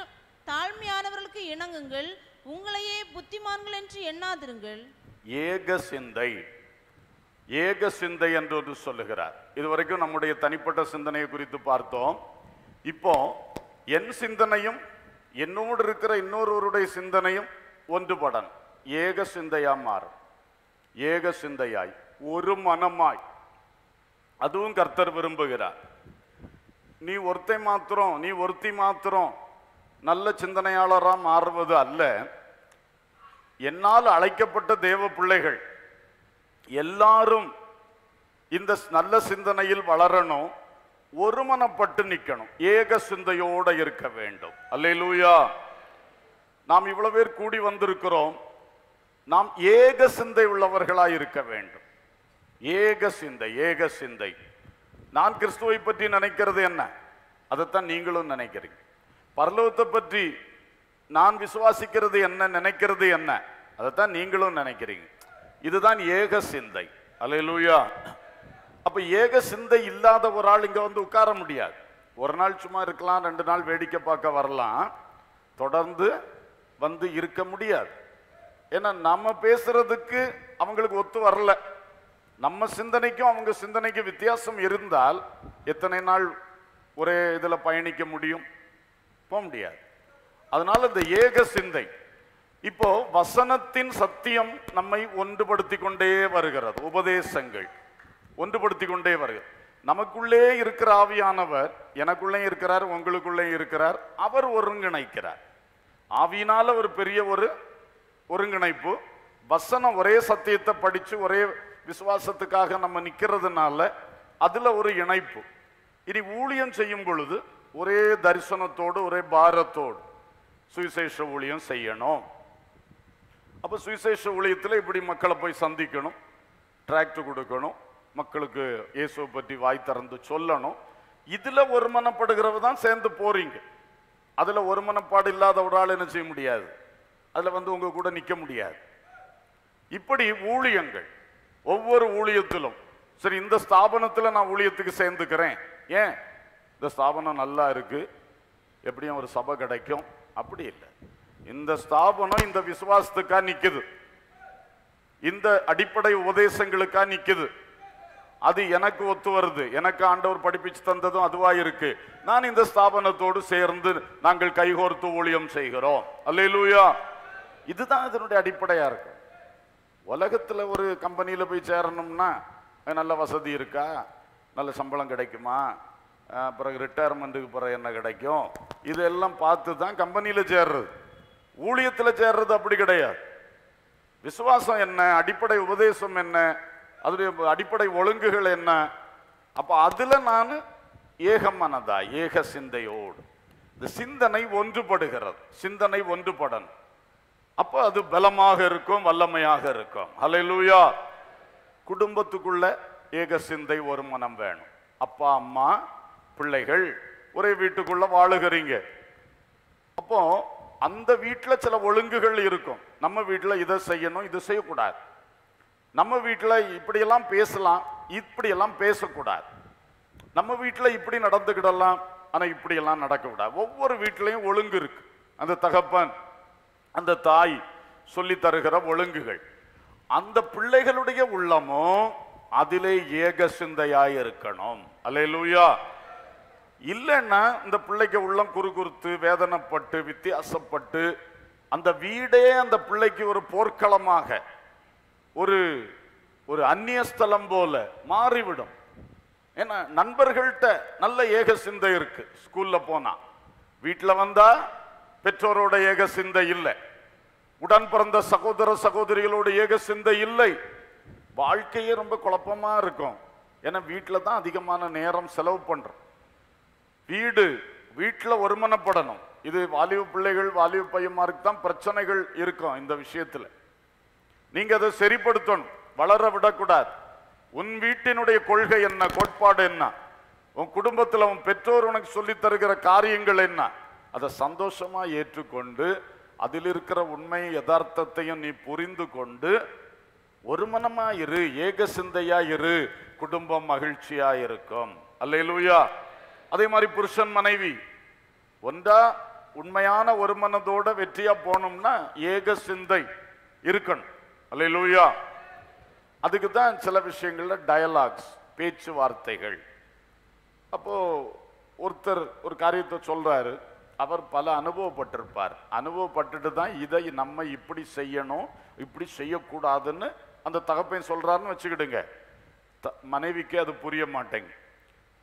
தாழ்மையானவர்களுக்கு இணங்குங்கள் உங்களையே புத்திமான்கள் என்று எண்ணாதிருங்கள். ஏக சிந்தை. ஏக சிந்தை என்று ஒன்று சொல்லுகிறார். இதுவரைக்கும் நம்முடைய தனிப்பட்ட சிந்தனையை குறித்து பார்த்தோம். இப்போ என் சிந்தனையும் என்னோடு இருக்கிற இன்னொருவருடைய சிந்தனையும் ஒன்றுபடன் ஏக சிந்தையா மாறும். ஏக சிந்தையாய் ஒரு மனமாய். அதுவும் கர்த்தர் விரும்புகிறார். நீ ஒருத்தை மாத்திரம் நீ ஒருத்தி மாத்திரம் நல்ல சிந்தனையாளரா மாறுவது அல்ல. என்னால் அழைக்கப்பட்ட தேவ பிள்ளைகள் எல்லாரும் இந்த நல்ல சிந்தனையில் வளரணும் ஒருமனப்பட்டு நிக்கணும் ஏக சிந்தையோட இருக்க வேண்டும். அல்லையிலூயா நாம் இவ்வளவு பேர் கூடி வந்திருக்கிறோம். நாம் ஏக சிந்தை உள்ளவர்களாக இருக்க வேண்டும். ஏக சிந்தை ஏக சிந்தை. நான் கிறிஸ்துவை பற்றி நினைக்கிறது என்ன? அதைத்தான் நீங்களும் நினைக்கிறீங்க. பரலோகத்தை பற்றி நான் விசுவாசிக்கிறது என்ன நினைக்கிறது என்ன? அதைத்தான் நீங்களும் நினைக்கிறீங்க. இதுதான் ஏக சிந்தை. அலையலூயா அப்ப ஏக சிந்தை இல்லாத ஒரு ஆள் இங்க வந்து உட்கார முடியாது. ஒரு நாள் சும்மா இருக்கலாம் ரெண்டு நாள் வேடிக்கை பார்க்க வரலாம். தொடர்ந்து வந்து இருக்க முடியாது. ஏன்னா நம்ம பேசுறதுக்கு அவங்களுக்கு ஒத்து வரல. நம்ம சிந்தனைக்கும் அவங்க சிந்தனைக்கும் வித்தியாசம் இருந்தால் எத்தனை நாள் ஒரே இதில் பயணிக்க முடியும்? போக முடியாது. அதனால் இந்த ஏக சிந்தை. இப்போ வசனத்தின் சத்தியம் நம்மை ஒன்றுபடுத்தி கொண்டே வருகிறது. உபதேசங்கள் ஒன்றுபடுத்தி கொண்டே வருகிறது. நமக்குள்ளே இருக்கிற ஆவியானவர் எனக்குள்ளே இருக்கிறார் உங்களுக்குள்ளே இருக்கிறார். அவர் ஒருங்கிணைக்கிறார். ஆவியினால் ஒரு பெரிய ஒரு ஒருங்கிணைப்பு. வசனம் ஒரே சத்தியத்தை படித்து ஒரே விசுவாசத்துக்காக நம்ம நிக்கிறதுனால அதுல ஒரு இணைப்பு. இனி ஊழியம் செய்யும் பொழுது ஒரே தரிசனத்தோடு ஒரே பாரத்தோடு சுவிசேஷ ஊழியம் செய்யணும். அப்போ சுவிசேஷ ஊழியத்தில் இப்படி மக்களை போய் சந்திக்கணும் டிராக்ட் கொடுக்கணும் மக்களுக்கு இயேசுவை பற்றி வாய் திறந்து சொல்லணும். இதுல ஒருமனப்படுகிறவ தான் சேர்ந்து போறீங்க. அதுல ஒருமனப்பாடு இல்லாத ஒரு ஆள் என்ன செய்ய முடியாது? அதுல வந்து உங்க கூட நிற்க முடியாது. இப்படி ஊழியங்கள் ஒவ்வொரு ஊழியத்திலும். சரி இந்த ஸ்தாபனத்தில் நான் ஊழியத்துக்கு சேர்ந்துக்கிறேன். ஏன்? இந்த ஸ்தாபனம் நல்லா இருக்கு. எப்படியும் ஒரு சபை கிடைக்கும். அப்படி இல்லை. இந்த ஸ்தாபனம் இந்த விசுவாசத்துக்காக நிற்குது இந்த அடிப்படை உபதேசங்களுக்கா நிற்குது அது எனக்கு ஒத்து வருது. எனக்கு ஆண்டவர் படிப்பிச்சு தந்ததும் அதுவா இருக்கு. நான் இந்த ஸ்தாபனத்தோடு சேர்ந்து நாங்கள் கைகோர்த்து ஊழியம் செய்கிறோம். அல்லேலூயா. இதுதான் இதனுடைய அடிப்படையா இருக்கு. உலகத்தில் ஒரு கம்பெனியில் போய் சேரணும்னா நல்ல வசதி இருக்கா? நல்ல சம்பளம் கிடைக்குமா? பிறகு ரிட்டையர்மெண்ட்டுக்கு பிறகு என்ன கிடைக்கும்? இதெல்லாம் பார்த்து தான் கம்பெனியில் சேர்றது. ஊழியத்தில் சேர்றது அப்படி கிடையாது. விசுவாசம் என்ன? அடிப்படை உபதேசம் என்ன? அதனுடைய அடிப்படை ஒழுங்குகள் என்ன? அப்போ அதில் நான் ஏக மனதா ஏக சிந்தையோடு. இந்த சிந்தனை ஒன்றுபடுகிறது. சிந்தனை ஒன்றுபடணும். அப்போ அது பலமாக இருக்கும் வல்லமையாக இருக்கும். அலையிலூயா குடும்பத்துக்குள்ள ஏக சிந்தை ஒரு மனம் வேணும். அப்பா அம்மா பிள்ளைகள் ஒரே வீட்டுக்குள்ள வாழுகிறீங்க. அப்போ அந்த வீட்டில் சில ஒழுங்குகள் இருக்கும். நம்ம வீட்டில் இதை செய்யணும் இதை செய்யக்கூடாது. நம்ம வீட்டில் இப்படியெல்லாம் பேசலாம் இப்படியெல்லாம் பேசக்கூடாது. நம்ம வீட்டில் இப்படி நடந்துக்கிடலாம் ஆனால் இப்படியெல்லாம் நடக்கக்கூடாது. ஒவ்வொரு வீட்லேயும் ஒழுங்கு இருக்கு. அந்த தகப்பன் அந்த தாய் சொல்லி தருகிற ஒழுங்குகள். அந்த பிள்ளைகளுடைய உள்ளமும் அதிலே ஏக சிந்தையாய் இருக்கணும் அல்லேலூயா. இல்லைன்னா இந்த பிள்ளைக்கு உள்ளம் குறுகுறுத்து வேதனைப்பட்டு வித்தியாசப்பட்டு அந்த வீடே அந்த பிள்ளைக்கு ஒரு போர்க்களமாக ஒரு ஒரு அந்நிய ஸ்தலம் போல மாறிவிடும். ஏன்னா நண்பர்கள்ட்ட நல்ல ஏக சிந்தை இருக்கு. ஸ்கூல்ல போனா. வீட்டில் வந்தா பெற்றோரோட ஏக சிந்தை இல்லை. உடன் பிறந்த சகோதர சகோதரிகளோட ஏக சிந்தை இல்லை. வாழ்க்கையே ரொம்ப குழப்பமாக இருக்கும். ஏன்னா வீட்டில் தான் அதிகமான நேரம் செலவு பண்ணுறோம் வீடு வீட்டில் ஒருமனப்படணும். இது வாலிப பிள்ளைகள் வாலிப பையன்மாருக்கு தான் பிரச்சனைகள் இருக்கும் இந்த விஷயத்தில். நீங்கள் அதை சரிப்படுத்தணும். வளர விடக்கூடாது. உன் வீட்டினுடைய கொள்கை என்ன? கோட்பாடு என்ன? உன் குடும்பத்தில் உன் பெற்றோர் உனக்கு சொல்லித் தருகிற காரியங்கள் என்ன? அதை சந்தோஷமாக ஏற்றுக்கொண்டு அதில் இருக்கிற உண்மை யதார்த்தத்தையும் நீ புரிந்து கொண்டு ஒருமனமா இரு ஏக சிந்தையா இரு குடும்பம் மகிழ்ச்சியா இருக்கும். அல்லேலூயா. அதே மாதிரி புருஷன் மனைவி. ஒன்றா உண்மையான ஒரு மனதோட வெற்றியா போனோம்னா ஏக சிந்தை இருக்கணும். அல்லேலூயா. அதுக்கு தான் சில விஷயங்கள்ல டயலாக்ஸ் பேச்சுவார்த்தைகள். அப்போ ஒருத்தர் ஒரு காரியத்தை சொல்றாரு. அவர் பல அனுபவப்பட்டிருப்பார். அனுபவப்பட்டுட்டு தான் இதை நம்ம இப்படி செய்யணும் இப்படி செய்யக்கூடாதுன்னு அந்த தகப்பையும் சொல்கிறாருன்னு வச்சுக்கிடுங்க. த- மனைவிக்கு அது புரிய மாட்டேங்க.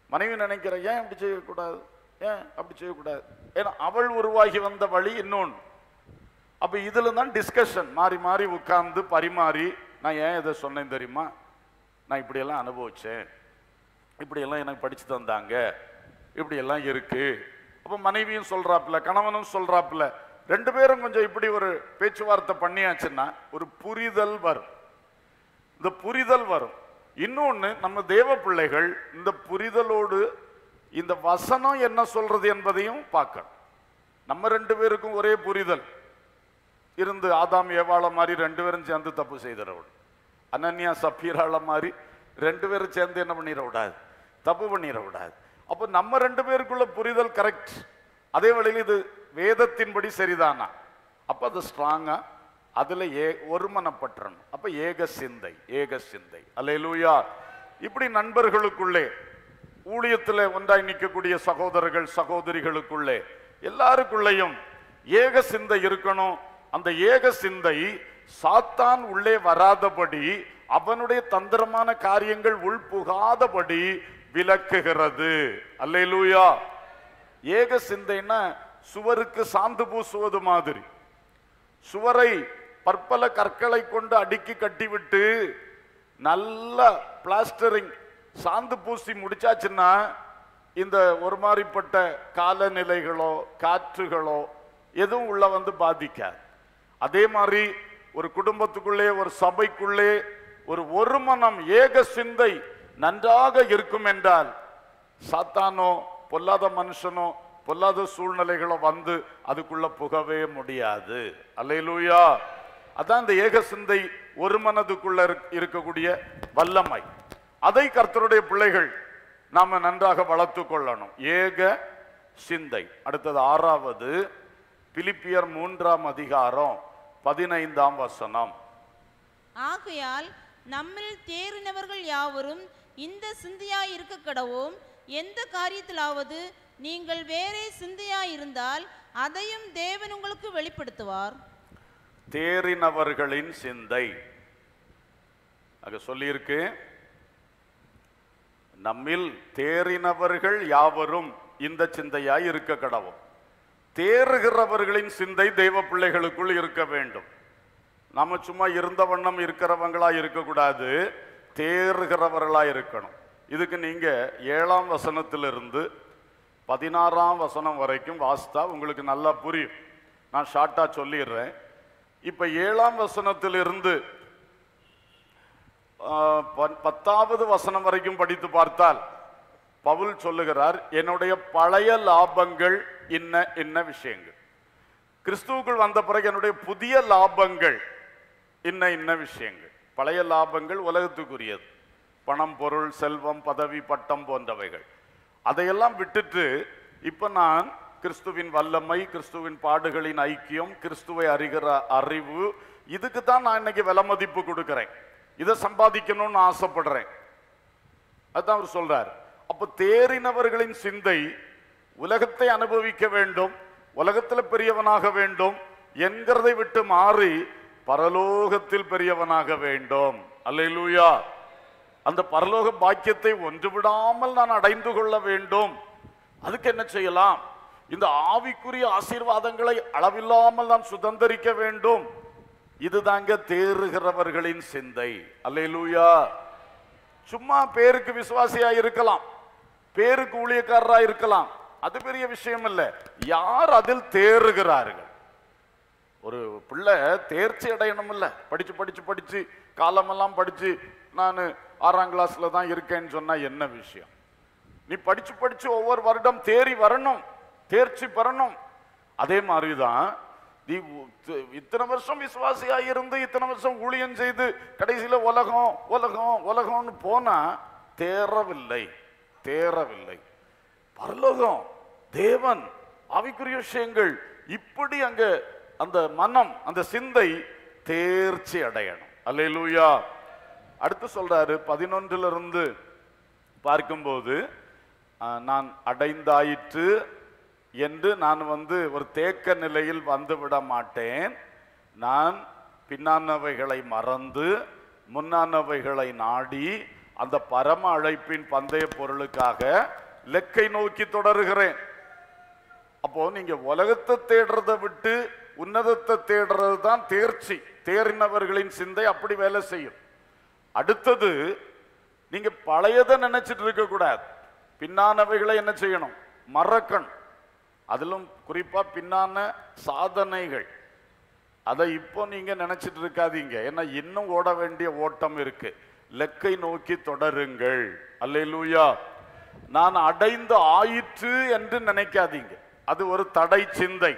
மனைவி நினைக்கிற ஏன் இப்படி செய்யக்கூடாது? ஏன் அப்படி செய்யக்கூடாது? ஏன்னா அவள் உருவாகி வந்த வழி இன்னொன்று அப்போ இதில் தான் டிஸ்கஷன் மாறி மாறி உட்கார்ந்து பரிமாறி நான் ஏன் இதை சொன்னேன் தெரியுமா? நான் இப்படியெல்லாம் அனுபவித்தேன் இப்படியெல்லாம் எனக்கு படித்து தந்தாங்க. இப்படியெல்லாம் இருக்குது அப்போ மனைவியும் சொல்றாப்புல கணவனும் சொல்றாப்புல. ரெண்டு பேரும் கொஞ்சம் இப்படி ஒரு பேச்சுவார்த்தை பண்ணியாச்சுன்னா ஒரு புரிதல் வரும். இந்த புரிதல் வரும். இன்னொன்னு நம்ம தேவ பிள்ளைகள் இந்த புரிதலோடு இந்த வசனம் என்ன சொல்றது என்பதையும் பார்க்கணும். நம்ம ரெண்டு பேருக்கும் ஒரே புரிதல். இருந்து ஆதாம் ஏவாள மாதிரி ரெண்டு பேரும் சேர்ந்து தப்பு செய்திடவிடும் அனன்யா சப்பீராள மாதிரி ரெண்டு பேரும் சேர்ந்து என்ன பண்ணிட விடாது தப்பு பண்ணிட விடாது அப்போ நம்ம ரெண்டு பேருக்குள்ள புரிதல் கரெக்ட் அதே வழியில் இது வேதத்தின்படி சரிதானா? அப்போ அது ஸ்ட்ராங்கா அதுல ஏ ஒருமனப்பற்றணும். அப்ப ஏக சிந்தை ஏக சிந்தை. அல்லையிலூயா இப்படி நண்பர்களுக்குள்ளே ஊழியத்தில் ஒன்றாய் நிற்கக்கூடிய சகோதரர்கள் சகோதரிகளுக்குள்ளே எல்லாருக்குள்ளேயும் ஏக சிந்தை இருக்கணும். அந்த ஏக சிந்தை சாத்தான் உள்ளே வராதபடி அவனுடைய தந்திரமான காரியங்கள் உள்புகாதபடி விலக்குகிறது அல்லையிலூயா ஏக சிந்தைன்னா சுவருக்கு சாந்து பூசுவது மாதிரி. சுவரை பற்பல கற்களை கொண்டு அடுக்கி கட்டிவிட்டு நல்லா பிளாஸ்டரிங் சாந்து பூசி முடிச்சாச்சுன்னா இந்த ஒரு மாதிரிப்பட்ட காலநிலைகளோ காற்றுகளோ எதுவும் உள்ள வந்து பாதிக்காது. அதே மாதிரி ஒரு குடும்பத்துக்குள்ளே ஒரு சபைக்குள்ளே ஒரு ஒரு மனம் ஏக சிந்தை நன்றாக இருக்கும் என்றால் சாத்தானோ பொல்லாத மனுஷனோ பொல்லாத சூழ்நிலைகளோ வந்து அதுக்குள்ள புகவே முடியாது. அல்லையிலூயா அதான் இந்த ஏக சிந்தை ஒரு மனதுக்குள்ள இருக்- இருக்கக்கூடிய வல்லமை. அதை கர்த்தருடைய பிள்ளைகள் நாம நன்றாக வளர்த்து கொள்ளணும். ஏக சிந்தை. அடுத்தது ஆறாவது பிலிப்பியர் மூன்றாம் அதிகாரம் பதினைந்தாம் வசனம். ஆகையால் நம்மில் தேறினவர்கள் யாவரும் இந்த சிந்தையாய் இருக்க கடவும். எந்த காரியத்திலாவது நீங்கள் வேறே சிந்தையாய் இருந்தால் அதையும் தேவன் உங்களுக்கு வெளிப்படுத்துவார். தேறினவர்களின் சிந்தை. அங்க சொல்லியிருக்கு நம்மில் தேறினவர்கள் யாவரும் இந்த சிந்தையாய் இருக்க கடவும். தேறுகிறவர்களின் சிந்தை தெய்வ பிள்ளைகளுக்குள் இருக்க வேண்டும். நாம சும்மா இருந்த வண்ணம் இருக்கிறவங்களா இருக்கக்கூடாது தேறுகிறவர்களாக இருக்கணும் இதுக்கு நீங்கள் ஏழாம் வசனத்திலிருந்து பதினாறாம் வசனம் வரைக்கும் வாஸ்தா உங்களுக்கு நல்லா புரியும். நான் ஷார்ட்டாக சொல்லிடுறேன். இப்போ ஏழாம் வசனத்திலிருந்து பத்தாவது வசனம் வரைக்கும் படித்து பார்த்தால் பவுல் சொல்லுகிறார் என்னுடைய பழைய லாபங்கள் இன்ன இன்ன விஷயங்கள். கிறிஸ்துவுக்குள் வந்த பிறகு என்னுடைய புதிய லாபங்கள் இன்ன இன்ன விஷயங்கள். பழைய லாபங்கள் உலகத்துக்குரியது. பணம் பொருள் செல்வம் பதவி பட்டம் போன்றவைகள். அதையெல்லாம் விட்டுட்டு இப்போ நான் கிறிஸ்துவின் வல்லமை கிறிஸ்துவின் பாடுகளின் ஐக்கியம் கிறிஸ்துவை அறிகிற அறிவு இதுக்கு தான் நான் இன்னைக்கு விலை மதிப்பு கொடுக்குறேன். இதை சம்பாதிக்கணும்னு ஆசைப்படுறேன். அதுதான் அவர் சொல்றார். அப்போ தேறினவர்களின் சிந்தை உலகத்தை அனுபவிக்க வேண்டும் உலகத்தில் பெரியவனாக வேண்டும் என்கிறதை விட்டு மாறி பரலோகத்தில் பெரியவனாக வேண்டும். அல்லூயா அந்த பரலோக பாக்கியத்தை ஒன்று விடாமல் நான் அடைந்து கொள்ள வேண்டும். அதுக்கு என்ன செய்யலாம்? இந்த ஆவிக்குரிய ஆசீர்வாதங்களை அளவில்லாமல் நான் சுதந்தரிக்க வேண்டும். இதுதாங்க தேறுகிறவர்களின் சிந்தை. அல்லூயா சும்மா பேருக்கு விசுவாசியா இருக்கலாம். பேருக்கு ஊழியக்காரராக இருக்கலாம். அது பெரிய விஷயம் இல்லை. யார் அதில் தேறுகிறார்கள்? ஒரு பிள்ளை தேர்ச்சி அடையணும் இல்லை படித்து படித்து படித்து காலமெல்லாம் படித்து நான் ஆறாம் கிளாஸில் தான் இருக்கேன்னு சொன்னால் என்ன விஷயம்? நீ படித்து படித்து ஒவ்வொரு வருடம் தேறி வரணும் தேர்ச்சி பெறணும். அதே மாதிரி தான் நீ இத்தனை வருஷம் விசுவாசியாக இருந்து இத்தனை வருஷம் ஊழியம் செய்து கடைசியில் உலகம் உலகம் உலகம்னு போனால் தேறவில்லை தேறவில்லை. பரலோகம் தேவன் ஆவிக்குரிய விஷயங்கள் இப்படி அங்கே அந்த மனம் அந்த சிந்தை தேர்ச்சி அடையணும். அல்லேலூயா. அடுத்து சொல்றாரு பதினொன்றிலிருந்து பார்க்கும்போது நான் அடைந்தாயிற்று என்று நான் வந்து ஒரு தேக்க நிலையில் வந்து விட மாட்டேன். நான் பின்னானவைகளை மறந்து முன்னானவைகளை நாடி அந்த பரம அழைப்பின் பந்தய பொருளுக்காக லெக்கை நோக்கி தொடருகிறேன். அப்போ நீங்க உலகத்தை தேடுறதை விட்டு உன்னதத்தை தேடுறது தான் தேர்ச்சி. தேறினவர்களின் சிந்தை அப்படி வேலை செய்யும். அடுத்தது நீங்க பழையதை நினைச்சிட்டு இருக்க கூடாது. பின்னானவைகளை என்ன செய்யணும்? மறக்கணும். அதிலும் குறிப்பா பின்னான சாதனைகள். அதை இப்போ நீங்க நினைச்சிட்டு இருக்காதீங்க. ஏன்னா இன்னும் ஓட வேண்டிய ஓட்டம் இருக்கு. லெக்கை நோக்கி தொடருங்கள். அல்லேலூயா. நான் அடைந்து ஆயிற்று என்று நினைக்காதீங்க. அது ஒரு தடை சிந்தை.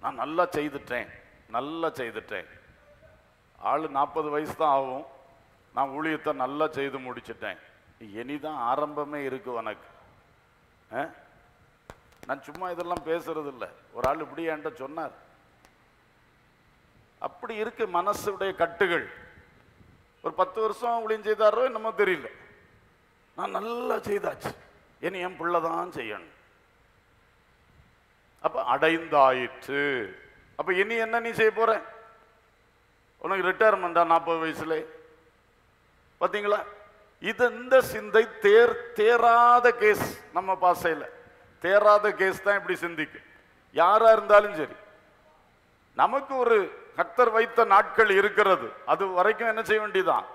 நான் நல்லா செய்துட்டேன் நல்லா செய்துட்டேன். ஆள் நாற்பது வயசு தான் ஆகும். நான் ஊழியத்தை நல்லா செய்து முடிச்சிட்டேன். இனிதான் ஆரம்பமே இருக்கு உனக்கு. ஆ? நான் சும்மா இதெல்லாம் பேசுறது இல்லை ஒரு ஆள் இப்படி என்கிட்ட சொன்னார். அப்படி இருக்கு மனசுடைய கட்டுகள். ஒரு பத்து வருஷம் ஊழியம் செய்தாரோ என்னமோ தெரியல. நான் நல்லா செய்தாச்சு. இனி என் பிள்ளை தான் செய்யணும். அப்போ அடைந்தாயிற்று. அப்போ இனி என்ன நீ செய்ய போகிற உனக்கு ரிட்டையர்மெண்ட்டா நாற்பது வயசுல? பார்த்தீங்களா இது இந்த சிந்தை தேர் தேராத கேஸ் நம்ம பாசையில் தேராத கேஸ் தான் இப்படி சிந்திக்கு. யாராக இருந்தாலும் சரி. நமக்கு ஒரு கத்தர் வைத்த நாட்கள் இருக்கிறது. அது வரைக்கும் என்ன செய்ய வேண்டியதான்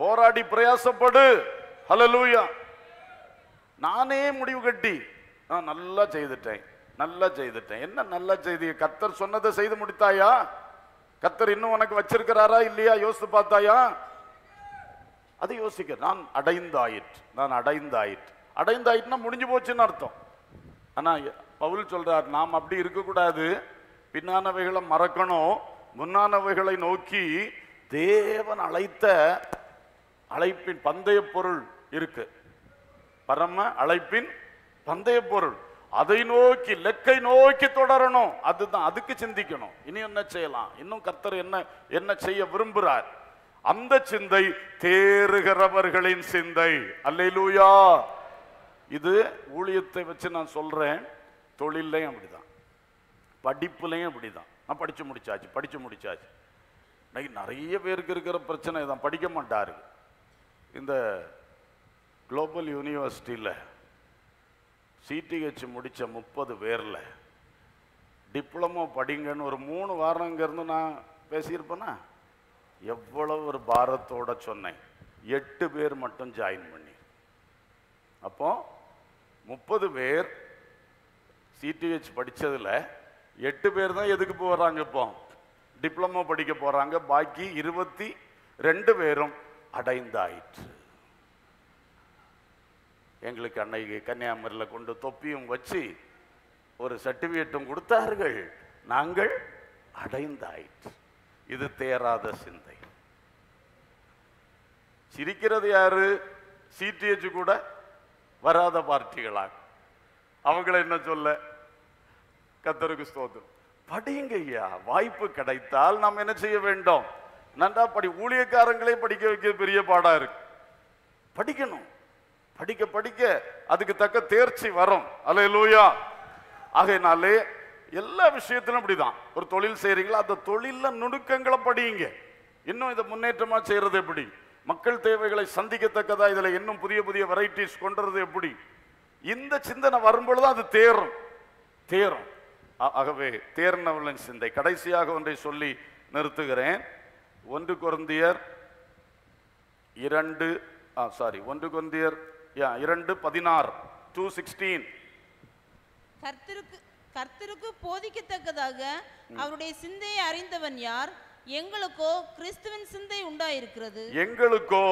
போராடி பிரயாசப்படு. ஹலலூயா நானே முடிவு கட்டி. நான் நல்லா செய்துட்டேன். நல்லா செய்துட்டேன். என்ன நல்லா செய்தி கத்தர் சொன்னதை செய்து முடித்தாயா? கத்தர் இன்னும் உனக்கு வச்சிருக்கிறாரா இல்லையா? யோசித்து பார்த்தாயா? அது யோசிக்க நான் அடைந்தாயிற்று. நான் அடைந்தாயிற்று. அடைந்தாயிட்டுனா முடிஞ்சு போச்சுன்னு அர்த்தம். ஆனா பவுல் சொல்றார் நாம் அப்படி இருக்கக்கூடாது. பின்னானவைகளை மறக்கணும். முன்னானவைகளை நோக்கி தேவன் அழைத்த அழைப்பின் பந்தய பொருள் இருக்கு. பரம அழைப்பின் பந்தய பொருள். அதை நோக்கி லெக்கை நோக்கி தொடரணும். அதுதான் அதுக்கு சிந்திக்கணும். இனி என்ன செய்யலாம்? இன்னும் கர்த்தர் என்ன என்ன செய்ய விரும்புகிறார் அந்த சிந்தை தேறுகிறவர்களின் சிந்தை. அல்லையிலூயா இது ஊழியத்தை வச்சு நான் சொல்றேன். தொழிலையும் அப்படிதான். படிப்புலையும் அப்படிதான். நான் படிச்சு முடிச்சாச்சு படிச்சு முடிச்சாச்சு. இன்னைக்கு நிறைய பேருக்கு இருக்கிற பிரச்சனை தான் படிக்க மாட்டாரு. இந்த குளோபல் யூனிவர்சிட்டியில் சிடிஹெச் முடித்த முப்பது பேரில் டிப்ளமோ படிங்கன்னு ஒரு மூணு வாரம் இங்கேருந்து நான் பேசியிருப்பேனா? எவ்வளவு ஒரு பாரத்தோட சொன்னேன். எட்டு பேர் மட்டும் ஜாயின் பண்ணி. அப்போ முப்பது பேர் சிடிஹெச் படித்ததில் எட்டு பேர் தான் எதுக்கு போகிறாங்க இப்போ? டிப்ளமோ படிக்க போகிறாங்க பாக்கி இருபத்தி ரெண்டு பேரும் அடைந்தாயிற்று. எங்களுக்கு அன்னைக்கு கன்னியாகுமரியில் கொண்டு தொப்பியும் வச்சு ஒரு சர்டிபிகேட்டும் கொடுத்தார்கள். நாங்கள் அடைந்தாயிற்று. இது தேராத சிந்தை. சிரிக்கிறது யாரு? சிடிஹெச் கூட வராத பார்ட்டிகளா அவங்கள என்ன சொல்ல? கத்தருக்கு ஸ்தோத்திரம். படிங்க ஐயா வாய்ப்பு கிடைத்தால் நாம் என்ன செய்ய வேண்டும்? நன்றா படி ஊழியக்காரங்களே படிக்க வைக்க பெரிய பாடா இருக்கு. படிக்கணும். படிக்க படிக்க அதுக்கு தக்க தேர்ச்சி வரும். அல்லேலூயா. ஆகையினாலே எல்லா விஷயத்திலும் அப்படிதான். ஒரு தொழில் செய்கிறீங்களா அந்த தொழிலில் நுணுக்கங்களை படியுங்க. இன்னும் இதை முன்னேற்றமாக செய்கிறது எப்படி? மக்கள் தேவைகளை சந்திக்கத்தக்கதா? இதில் இன்னும் புதிய புதிய வெரைட்டிஸ் கொண்டுறது எப்படி? இந்த சிந்தனை வரும்பொழுது அது தேரும். தேரும். ஆ- ஆகவே தேர்னவளின் சிந்தை. கடைசியாக ஒன்றை சொல்லி நிறுத்துகிறேன். ஒன்று குருந்தியர் இரண்டு சாரி ஒன்று கொந்தியர் யா இரண்டு பதினாறு டூ சிக்ஸ்டீன் கர்த்தருக்கு கர்த்தருக்கு போதிக்கத்தக்கதாக அவருடைய சிந்தையை அறிந்தவன் யார்? எங்களுக்கோ கிறிஸ்துவின் சிந்தை உண்டாயிருக்கிறது. எங்களுக்கோ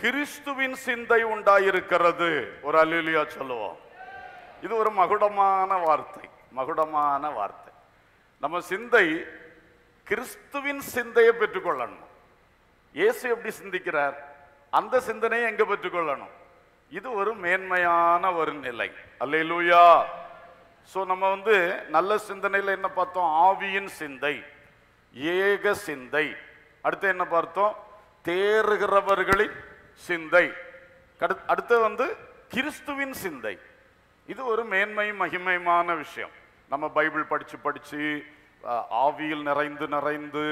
கிறிஸ்துவின் சிந்தை உண்டாயிருக்கிறது. ஒரு அல்லிலியா சொல்லுவோம். இது ஒரு மகுடமான வார்த்தை மகுடமான வார்த்தை. நம்ம சிந்தை கிறிஸ்துவின் சிந்தையை பெற்றுக்கொள்ளணும். இயேசு எப்படி சிந்திக்கிறார்? அந்த சிந்தனையை எங்க பெற்றுக்கொள்ளணும்? இது ஒரு மேன்மையான ஒரு நிலை. அல்லேலூயா. ஸோ நம்ம வந்து நல்ல சிந்தனையில் என்ன பார்த்தோம்? ஆவியின் சிந்தை ஏக சிந்தை. அடுத்து என்ன பார்த்தோம்? தேறுகிறவர்களின் சிந்தை. அடுத்து வந்து கிறிஸ்துவின் சிந்தை. இது ஒரு மேன்மை மகிமையுமான விஷயம். நம்ம பைபிள் படித்து படித்து ஆவியில் நிறைந்து நிறைந்து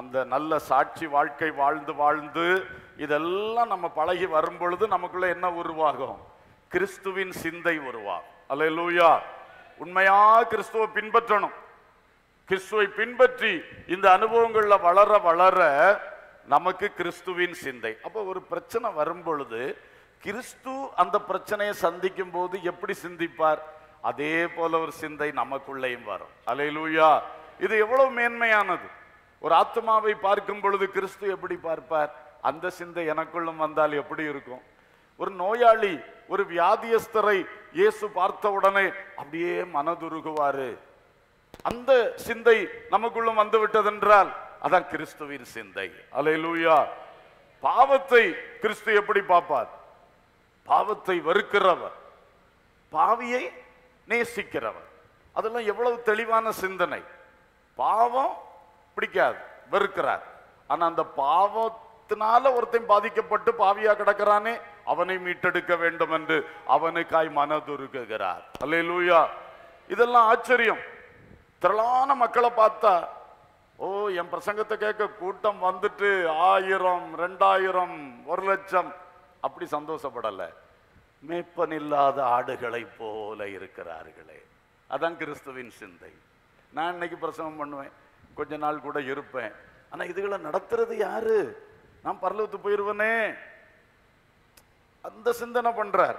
அந்த நல்ல சாட்சி வாழ்க்கை வாழ்ந்து வாழ்ந்து இதெல்லாம் நம்ம பழகி வரும் பொழுது நமக்குள்ள என்ன உருவாகும்? கிறிஸ்துவின் சிந்தை உருவாகும். அல்லேலூயா. உண்மையா கிறிஸ்துவை பின்பற்றணும். கிறிஸ்துவை பின்பற்றி இந்த அனுபவங்களில் வளர வளர நமக்கு கிறிஸ்துவின் சிந்தை. அப்போ ஒரு பிரச்சனை வரும் பொழுது கிறிஸ்து அந்த பிரச்சனையை சந்திக்கும் போது எப்படி சிந்திப்பார்? அதே போல ஒரு சிந்தை நமக்குள்ளேயும் வரும். அலையிலூயா இது எவ்வளவு மேன்மையானது? ஒரு ஆத்மாவை பார்க்கும் பொழுது கிறிஸ்து எப்படி பார்ப்பார்? அந்த சிந்தை எனக்குள்ளும் வந்தால் எப்படி இருக்கும்? ஒரு நோயாளி ஒரு வியாதியஸ்தரை இயேசு பார்த்த உடனே அப்படியே மனதுருகுவாரு. அந்த சிந்தை நமக்குள்ளும் வந்து விட்டதென்றால் அதான் கிறிஸ்துவின் சிந்தை. அலையலூயா பாவத்தை கிறிஸ்து எப்படி பார்ப்பார்? பாவத்தை வெறுக்கிறவர். பாவியை நேசிக்கிறவர். அதெல்லாம் எவ்வளவு தெளிவான சிந்தனை. பாவம் பிடிக்காது வெறுக்கிறார். ஆனால் அந்த பாவத்தினால ஒருத்தன் பாதிக்கப்பட்டு பாவியா கிடக்கிறானே அவனை மீட்டெடுக்க வேண்டும் என்று அவனுக்காய் மனதுருகுகிறார். அல்லேலூயா. இதெல்லாம் ஆச்சரியம். திரளான மக்களை பார்த்தா ஓ என் பிரசங்கத்தை கேட்க கூட்டம் வந்துட்டு ஆயிரம் ரெண்டாயிரம் ஒரு லட்சம். அப்படி சந்தோஷப்படலை. மேப்பன் இல்லாத ஆடுகளை போல இருக்கிறார்களே. அதான் கிறிஸ்துவின் சிந்தை. நான் இன்னைக்கு பிரசவம் பண்ணுவேன். கொஞ்ச நாள் கூட இருப்பேன். ஆனா இதுகளை நடத்துறது யாரு? நான் பரலவத்து போயிருவனே. அந்த சிந்தனை பண்றார்.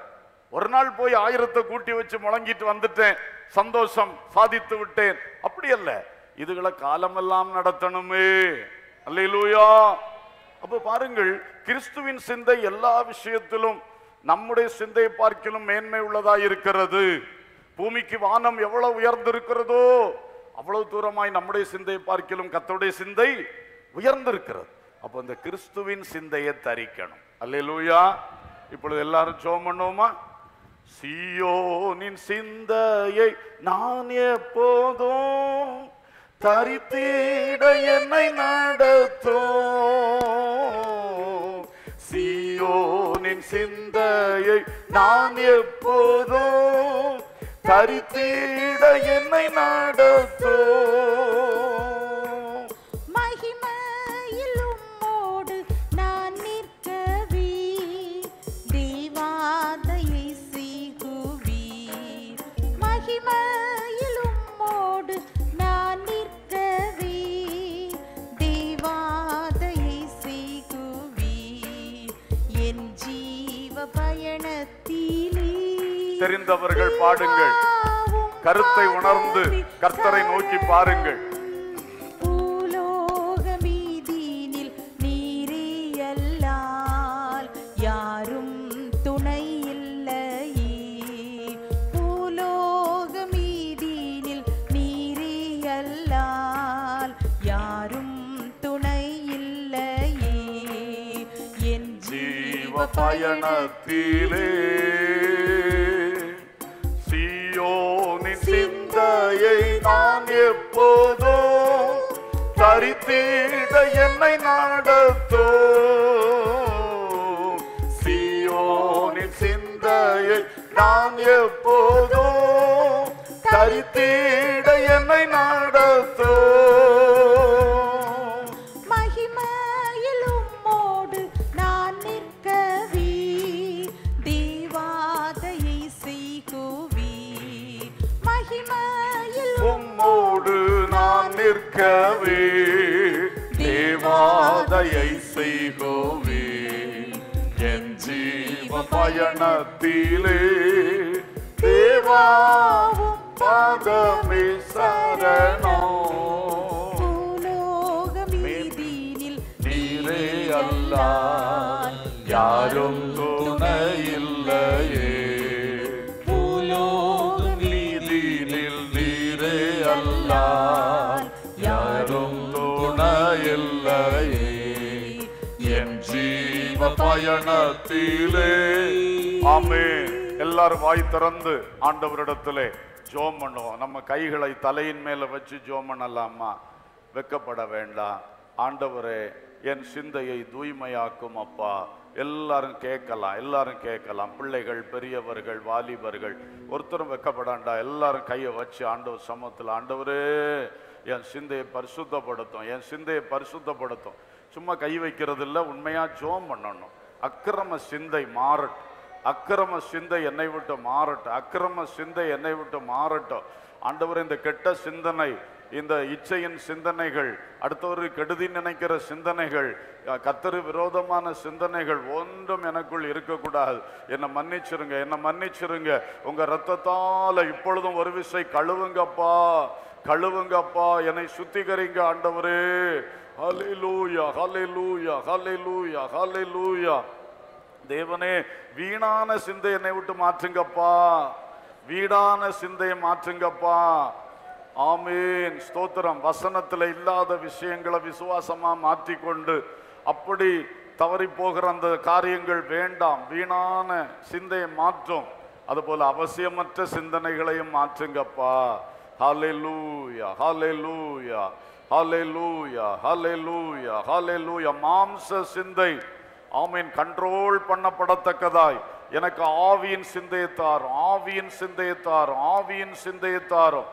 ஒரு நாள் போய் ஆயிரத்தை கூட்டி வச்சு முழங்கிட்டு வந்துட்டேன். சந்தோஷம் சாதித்து விட்டேன். அப்படி அல்ல. இதுகளை காலமெல்லாம் நடத்தணுமே. அல்லையிலூயா அப்போ பாருங்கள் கிறிஸ்துவின் சிந்தை எல்லா விஷயத்திலும் நம்முடைய சிந்தையை பார்க்கிலும் மேன்மை உள்ளதா இருக்கிறது. பூமிக்கு வானம் எவ்வளவு உயர்ந்திருக்கிறதோ அவ்வளவு தூரமாய் நம்முடைய சிந்தையை பார்க்கிலும் கத்தோடைய சிந்தை உயர்ந்திருக்கிறது. அப்போ இந்த கிறிஸ்துவின் சிந்தையை தரிக்கணும். அல்லூயா இப்பொழுது எல்லாரும் சோம் பண்ணுவோமா? சியோனின் சிந்தையை நான் எப்போதும் தரித்திட என்னை நடத்தும். சியோனின் சிந்தையை நான் எப்போதும் தரித்தீட என்னை நாடத்தோ தெரிந்தவர்கள் பாடுங்கள். கருத்தை உணர்ந்து கர்த்தரை நோக்கி பாருங்கள். பூலோகமீதினில் രാമായണത്തിലെ ദേവാവും പദമേ ശരണോ. ഭൂലോകമീതിനിൽ നീരേ അല്ല. യാരും ஆமே. எல்லாரும் வாய் திறந்து ஆண்டவரிடத்திலே ஜோம் பண்ணுவோம். நம்ம கைகளை தலையின் மேல வச்சு ஜோம் பண்ணலாமா? வெக்கப்பட வேண்டாம். ஆண்டவரே என் சிந்தையை தூய்மையாக்கும் அப்பா. எல்லாரும் கேட்கலாம் எல்லாரும் கேட்கலாம். பிள்ளைகள் பெரியவர்கள் வாலிபர்கள் ஒருத்தரும் வெக்கப்படாண்டா. எல்லாரும் கையை வச்சு ஆண்டவர் சமத்தில் ஆண்டவரே என் சிந்தையை பரிசுத்தப்படுத்தும் என் சிந்தையை பரிசுத்தப்படுத்தும். சும்மா கை வைக்கிறது இல்லை உண்மையாக ஜோம் பண்ணணும். அக்கிரம சிந்தை மாறட்டும். அக்கிரம சிந்தை என்னை விட்டு மாறட்டும். அக்கிரம சிந்தை என்னை விட்டு மாறட்டும். ஆண்டவர் இந்த கெட்ட சிந்தனை இந்த இச்சையின் சிந்தனைகள் அடுத்தவருக்கு கெடுதி நினைக்கிற சிந்தனைகள் கத்தரு விரோதமான சிந்தனைகள் ஒன்றும் எனக்குள் இருக்கக்கூடாது. என்னை மன்னிச்சிருங்க என்னை மன்னிச்சிருங்க. உங்கள் ரத்தத்தால இப்பொழுதும் ஒரு விசை கழுவுங்கப்பா கழுவுங்கப்பா. என்னை சுத்திகரிங்க ஆண்டவரே. ஹலிலூயா ஹலிலூயா ஹலிலூயா ஹலிலூயா தேவனே வீணான சிந்தை என்னை விட்டு மாற்றுங்கப்பா. வீணான சிந்தையை மாற்றுங்கப்பா. ஆமீன். ஸ்தோத்திரம். வசனத்தில் இல்லாத விஷயங்களை விசுவாசமா மாற்றிக்கொண்டு அப்படி தவறி போகிற அந்த காரியங்கள் வேண்டாம். வீணான சிந்தையை மாற்றும். அதுபோல அவசியமற்ற சிந்தனைகளையும் மாற்றுங்கப்பா. ஹாலே லூயா ஹாலே லூயா ஹாலே லூயா ஹாலே லூயா ஹாலே லூயா மாம்ச சிந்தை ஆமீன் கண்ட்ரோல் பண்ணப்படத்தக்கதாய். எனக்கு ஆவியின் சிந்தையத்தார் ஆவியின் சிந்தையத்தார் ஆவியின் சிந்தையத்தாரும்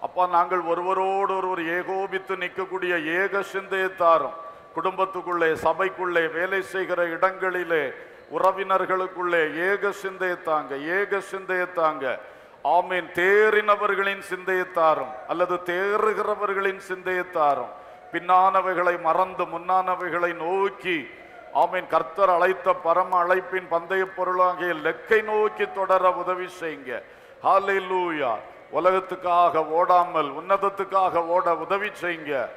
அப்பா நாங்கள் ஒருவரோடு ஒருவர் ஏகோபித்து நிற்கக்கூடிய ஏக சிந்தையத்தாரும் குடும்பத்துக்குள்ளே சபைக்குள்ளே வேலை செய்கிற இடங்களிலே உறவினர்களுக்குள்ளே ஏக சிந்தையை தாங்க ஏக சிந்தையை தாங்க. ஆமீன் தேறினவர்களின் சிந்தையத்தாரும் அல்லது தேறுகிறவர்களின் சிந்தையத்தாரும் பின்னானவைகளை மறந்து முன்னானவைகளை நோக்கி ஆமீன். கர்த்தர் அழைத்த பரம அழைப்பின் பந்தய பொருளாகிய லெக்கை நோக்கி தொடர உதவி செய்யுங்க. ஹalleluya. உலகத்துக்காக ஓடாமல் உன்னதத்துக்காக ஓட உதவி செய்யுங்க.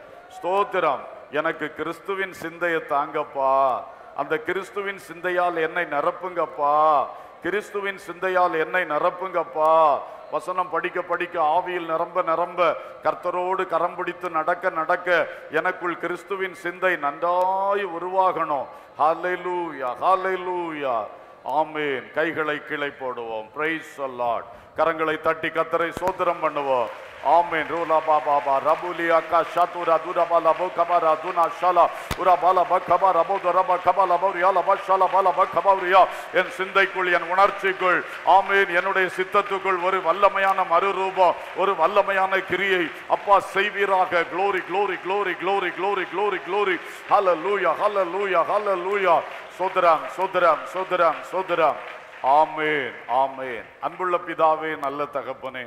ஸ்தோத்திரம். எனக்கு கிறிஸ்துவின் சிந்தையை தாங்கப்பா. அந்த கிறிஸ்துவின் சிந்தையால் என்னை நிரப்புங்கப்பா. கிறிஸ்துவின் சிந்தையால் என்னை நிரப்புங்கப்பா. வசனம் படிக்க படிக்க ஆவியில் நிரம்ப நிரம்ப கர்த்தரோடு கரம் பிடித்து நடக்க நடக்க எனக்குள் கிறிஸ்துவின் சிந்தை நன்றாய் உருவாகணும். ஹalleluya ஹalleluya ஆமென். கைகளை கிளை போடுவோம். பிரைஸ் அல்லாட் கரங்களை தட்டி கத்தரை சோதரம் பண்ணுவோம். ஆமென் ரூலா பாபா பா ரபுலியா கா ஷாத்துரா துரா பாலா போ கபாரா துனா ஷாலா உரா பாலா ப கபா ரபோ தரபா கபாலா போ ரியாலா பா ஷாலா பாலா ப கபா ரியா என் சிந்தைக்குள் என் உணர்ச்சிக்குள். ஆமென் என்னுடைய சித்தத்துக்குள் ஒரு வல்லமையான மறுரூபம் ஒரு வல்லமையான கிரியை. அப்பா செய்வீராக. Glory glory glory glory glory glory glory ஹalleluya ஹalleluya லூயா சோதரம் சோதரம் சோதரம் சோதரம் ஆமேன் ஆமேன் அன்புள்ள பிதாவே நல்ல தகப்பனே.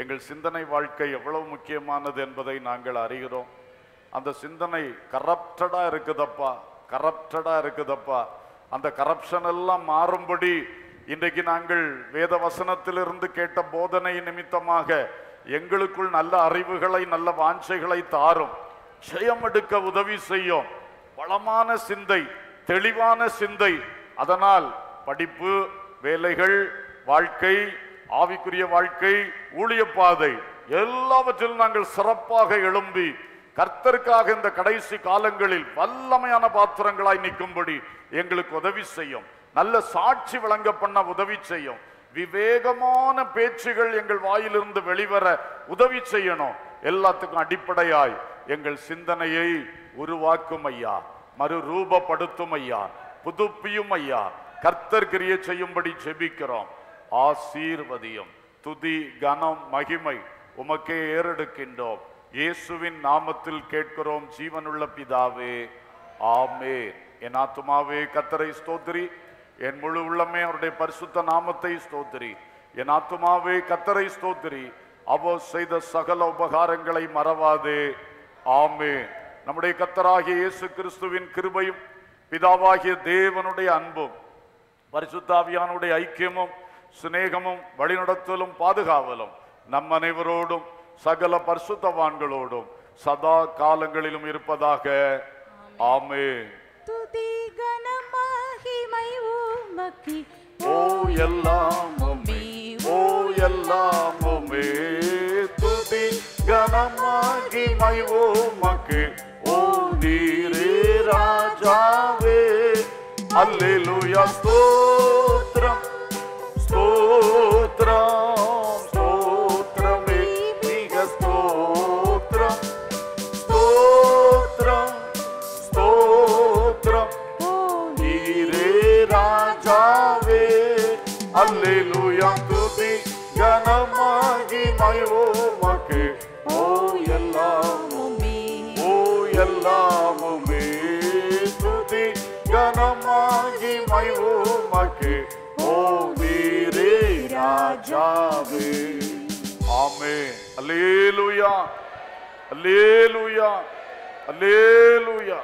எங்கள் சிந்தனை வாழ்க்கை எவ்வளவு முக்கியமானது என்பதை நாங்கள் அறிகிறோம். அந்த சிந்தனை கரப்டடா இருக்குதப்பா கரப்டடா இருக்குதப்பா. அந்த கரப்ஷன் எல்லாம் மாறும்படி இன்றைக்கு நாங்கள் வேத வசனத்திலிருந்து கேட்ட போதனை நிமித்தமாக எங்களுக்குள் நல்ல அறிவுகளை நல்ல வாஞ்சைகளை தாரும். ஜெயம் எடுக்க உதவி செய்யும். வளமான சிந்தை தெளிவான சிந்தை. அதனால் படிப்பு வேலைகள் வாழ்க்கை ஆவிக்குரிய வாழ்க்கை ஊழிய பாதை எல்லாவற்றிலும் நாங்கள் சிறப்பாக எழும்பி கர்த்தருக்காக இந்த கடைசி காலங்களில் வல்லமையான பாத்திரங்களாய் நிற்கும்படி எங்களுக்கு உதவி செய்யும். நல்ல சாட்சி வழங்க பண்ண உதவி செய்யும். விவேகமான பேச்சுகள் எங்கள் வாயிலிருந்து வெளிவர உதவி செய்யணும். எல்லாத்துக்கும் அடிப்படையாய் எங்கள் சிந்தனையை உருவாக்கும் ஐயா. மறுரூபப்படுத்தும் ஐயா. புதுப்பியும் ஐயா. கர்த்தர் கிரியை செய்யும்படி ஜெபிக்கிறோம். ஆசீர்வதியும். துதி கனம் மகிமை உமக்கே ஏறெடுக்கின்றோம். இயேசுவின் நாமத்தில் கேட்கிறோம் ஜீவனுள்ள பிதாவே. ஆமே என் ஆத்துமாவே கத்தரை ஸ்தோத்திரி. என் முழு உள்ளமே அவருடைய பரிசுத்த நாமத்தை ஸ்தோத்திரி. என் ஆத்துமாவே கத்தரை ஸ்தோத்திரி. அவர் செய்த சகல உபகாரங்களை மறவாதே. ஆமே நம்முடைய கத்தராகிய இயேசு கிறிஸ்துவின் கிருபையும் பிதாவாகிய தேவனுடைய அன்பும் பரிசுத்தாவியானுடைய ஐக்கியமும் சிநேகமும் வழிநடத்தலும் பாதுகாவலும் நம் அனைவரோடும் சகல பரிசுத்தவான்களோடும் சதா காலங்களிலும் இருப்பதாக ஆமே துதி கனமகிமை உமக்கி ஓ எல்லாமுமே ஓ எல்லாமுமே துதி கனமாகிமை உமக்கு ஓ நீரே ராஜாவே அல்லேலூயா ஸ்தோத்திரம் எல்லாமுமே ஓ எல்லாமுமே துதி கனமாகிமை உமக்கு ஓ நீரே ராஜாவே ஆமே அல்லேலூயா. அல்லேலூயா. அல்லேலூயா.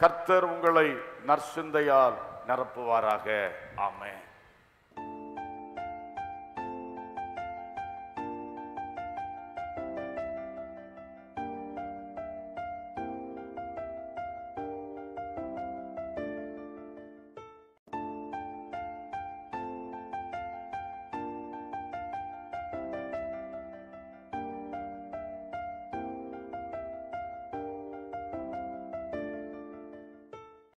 கர்த்தர் உங்களை நற்சிந்தையால் நிரப்புவாராக. ஆமே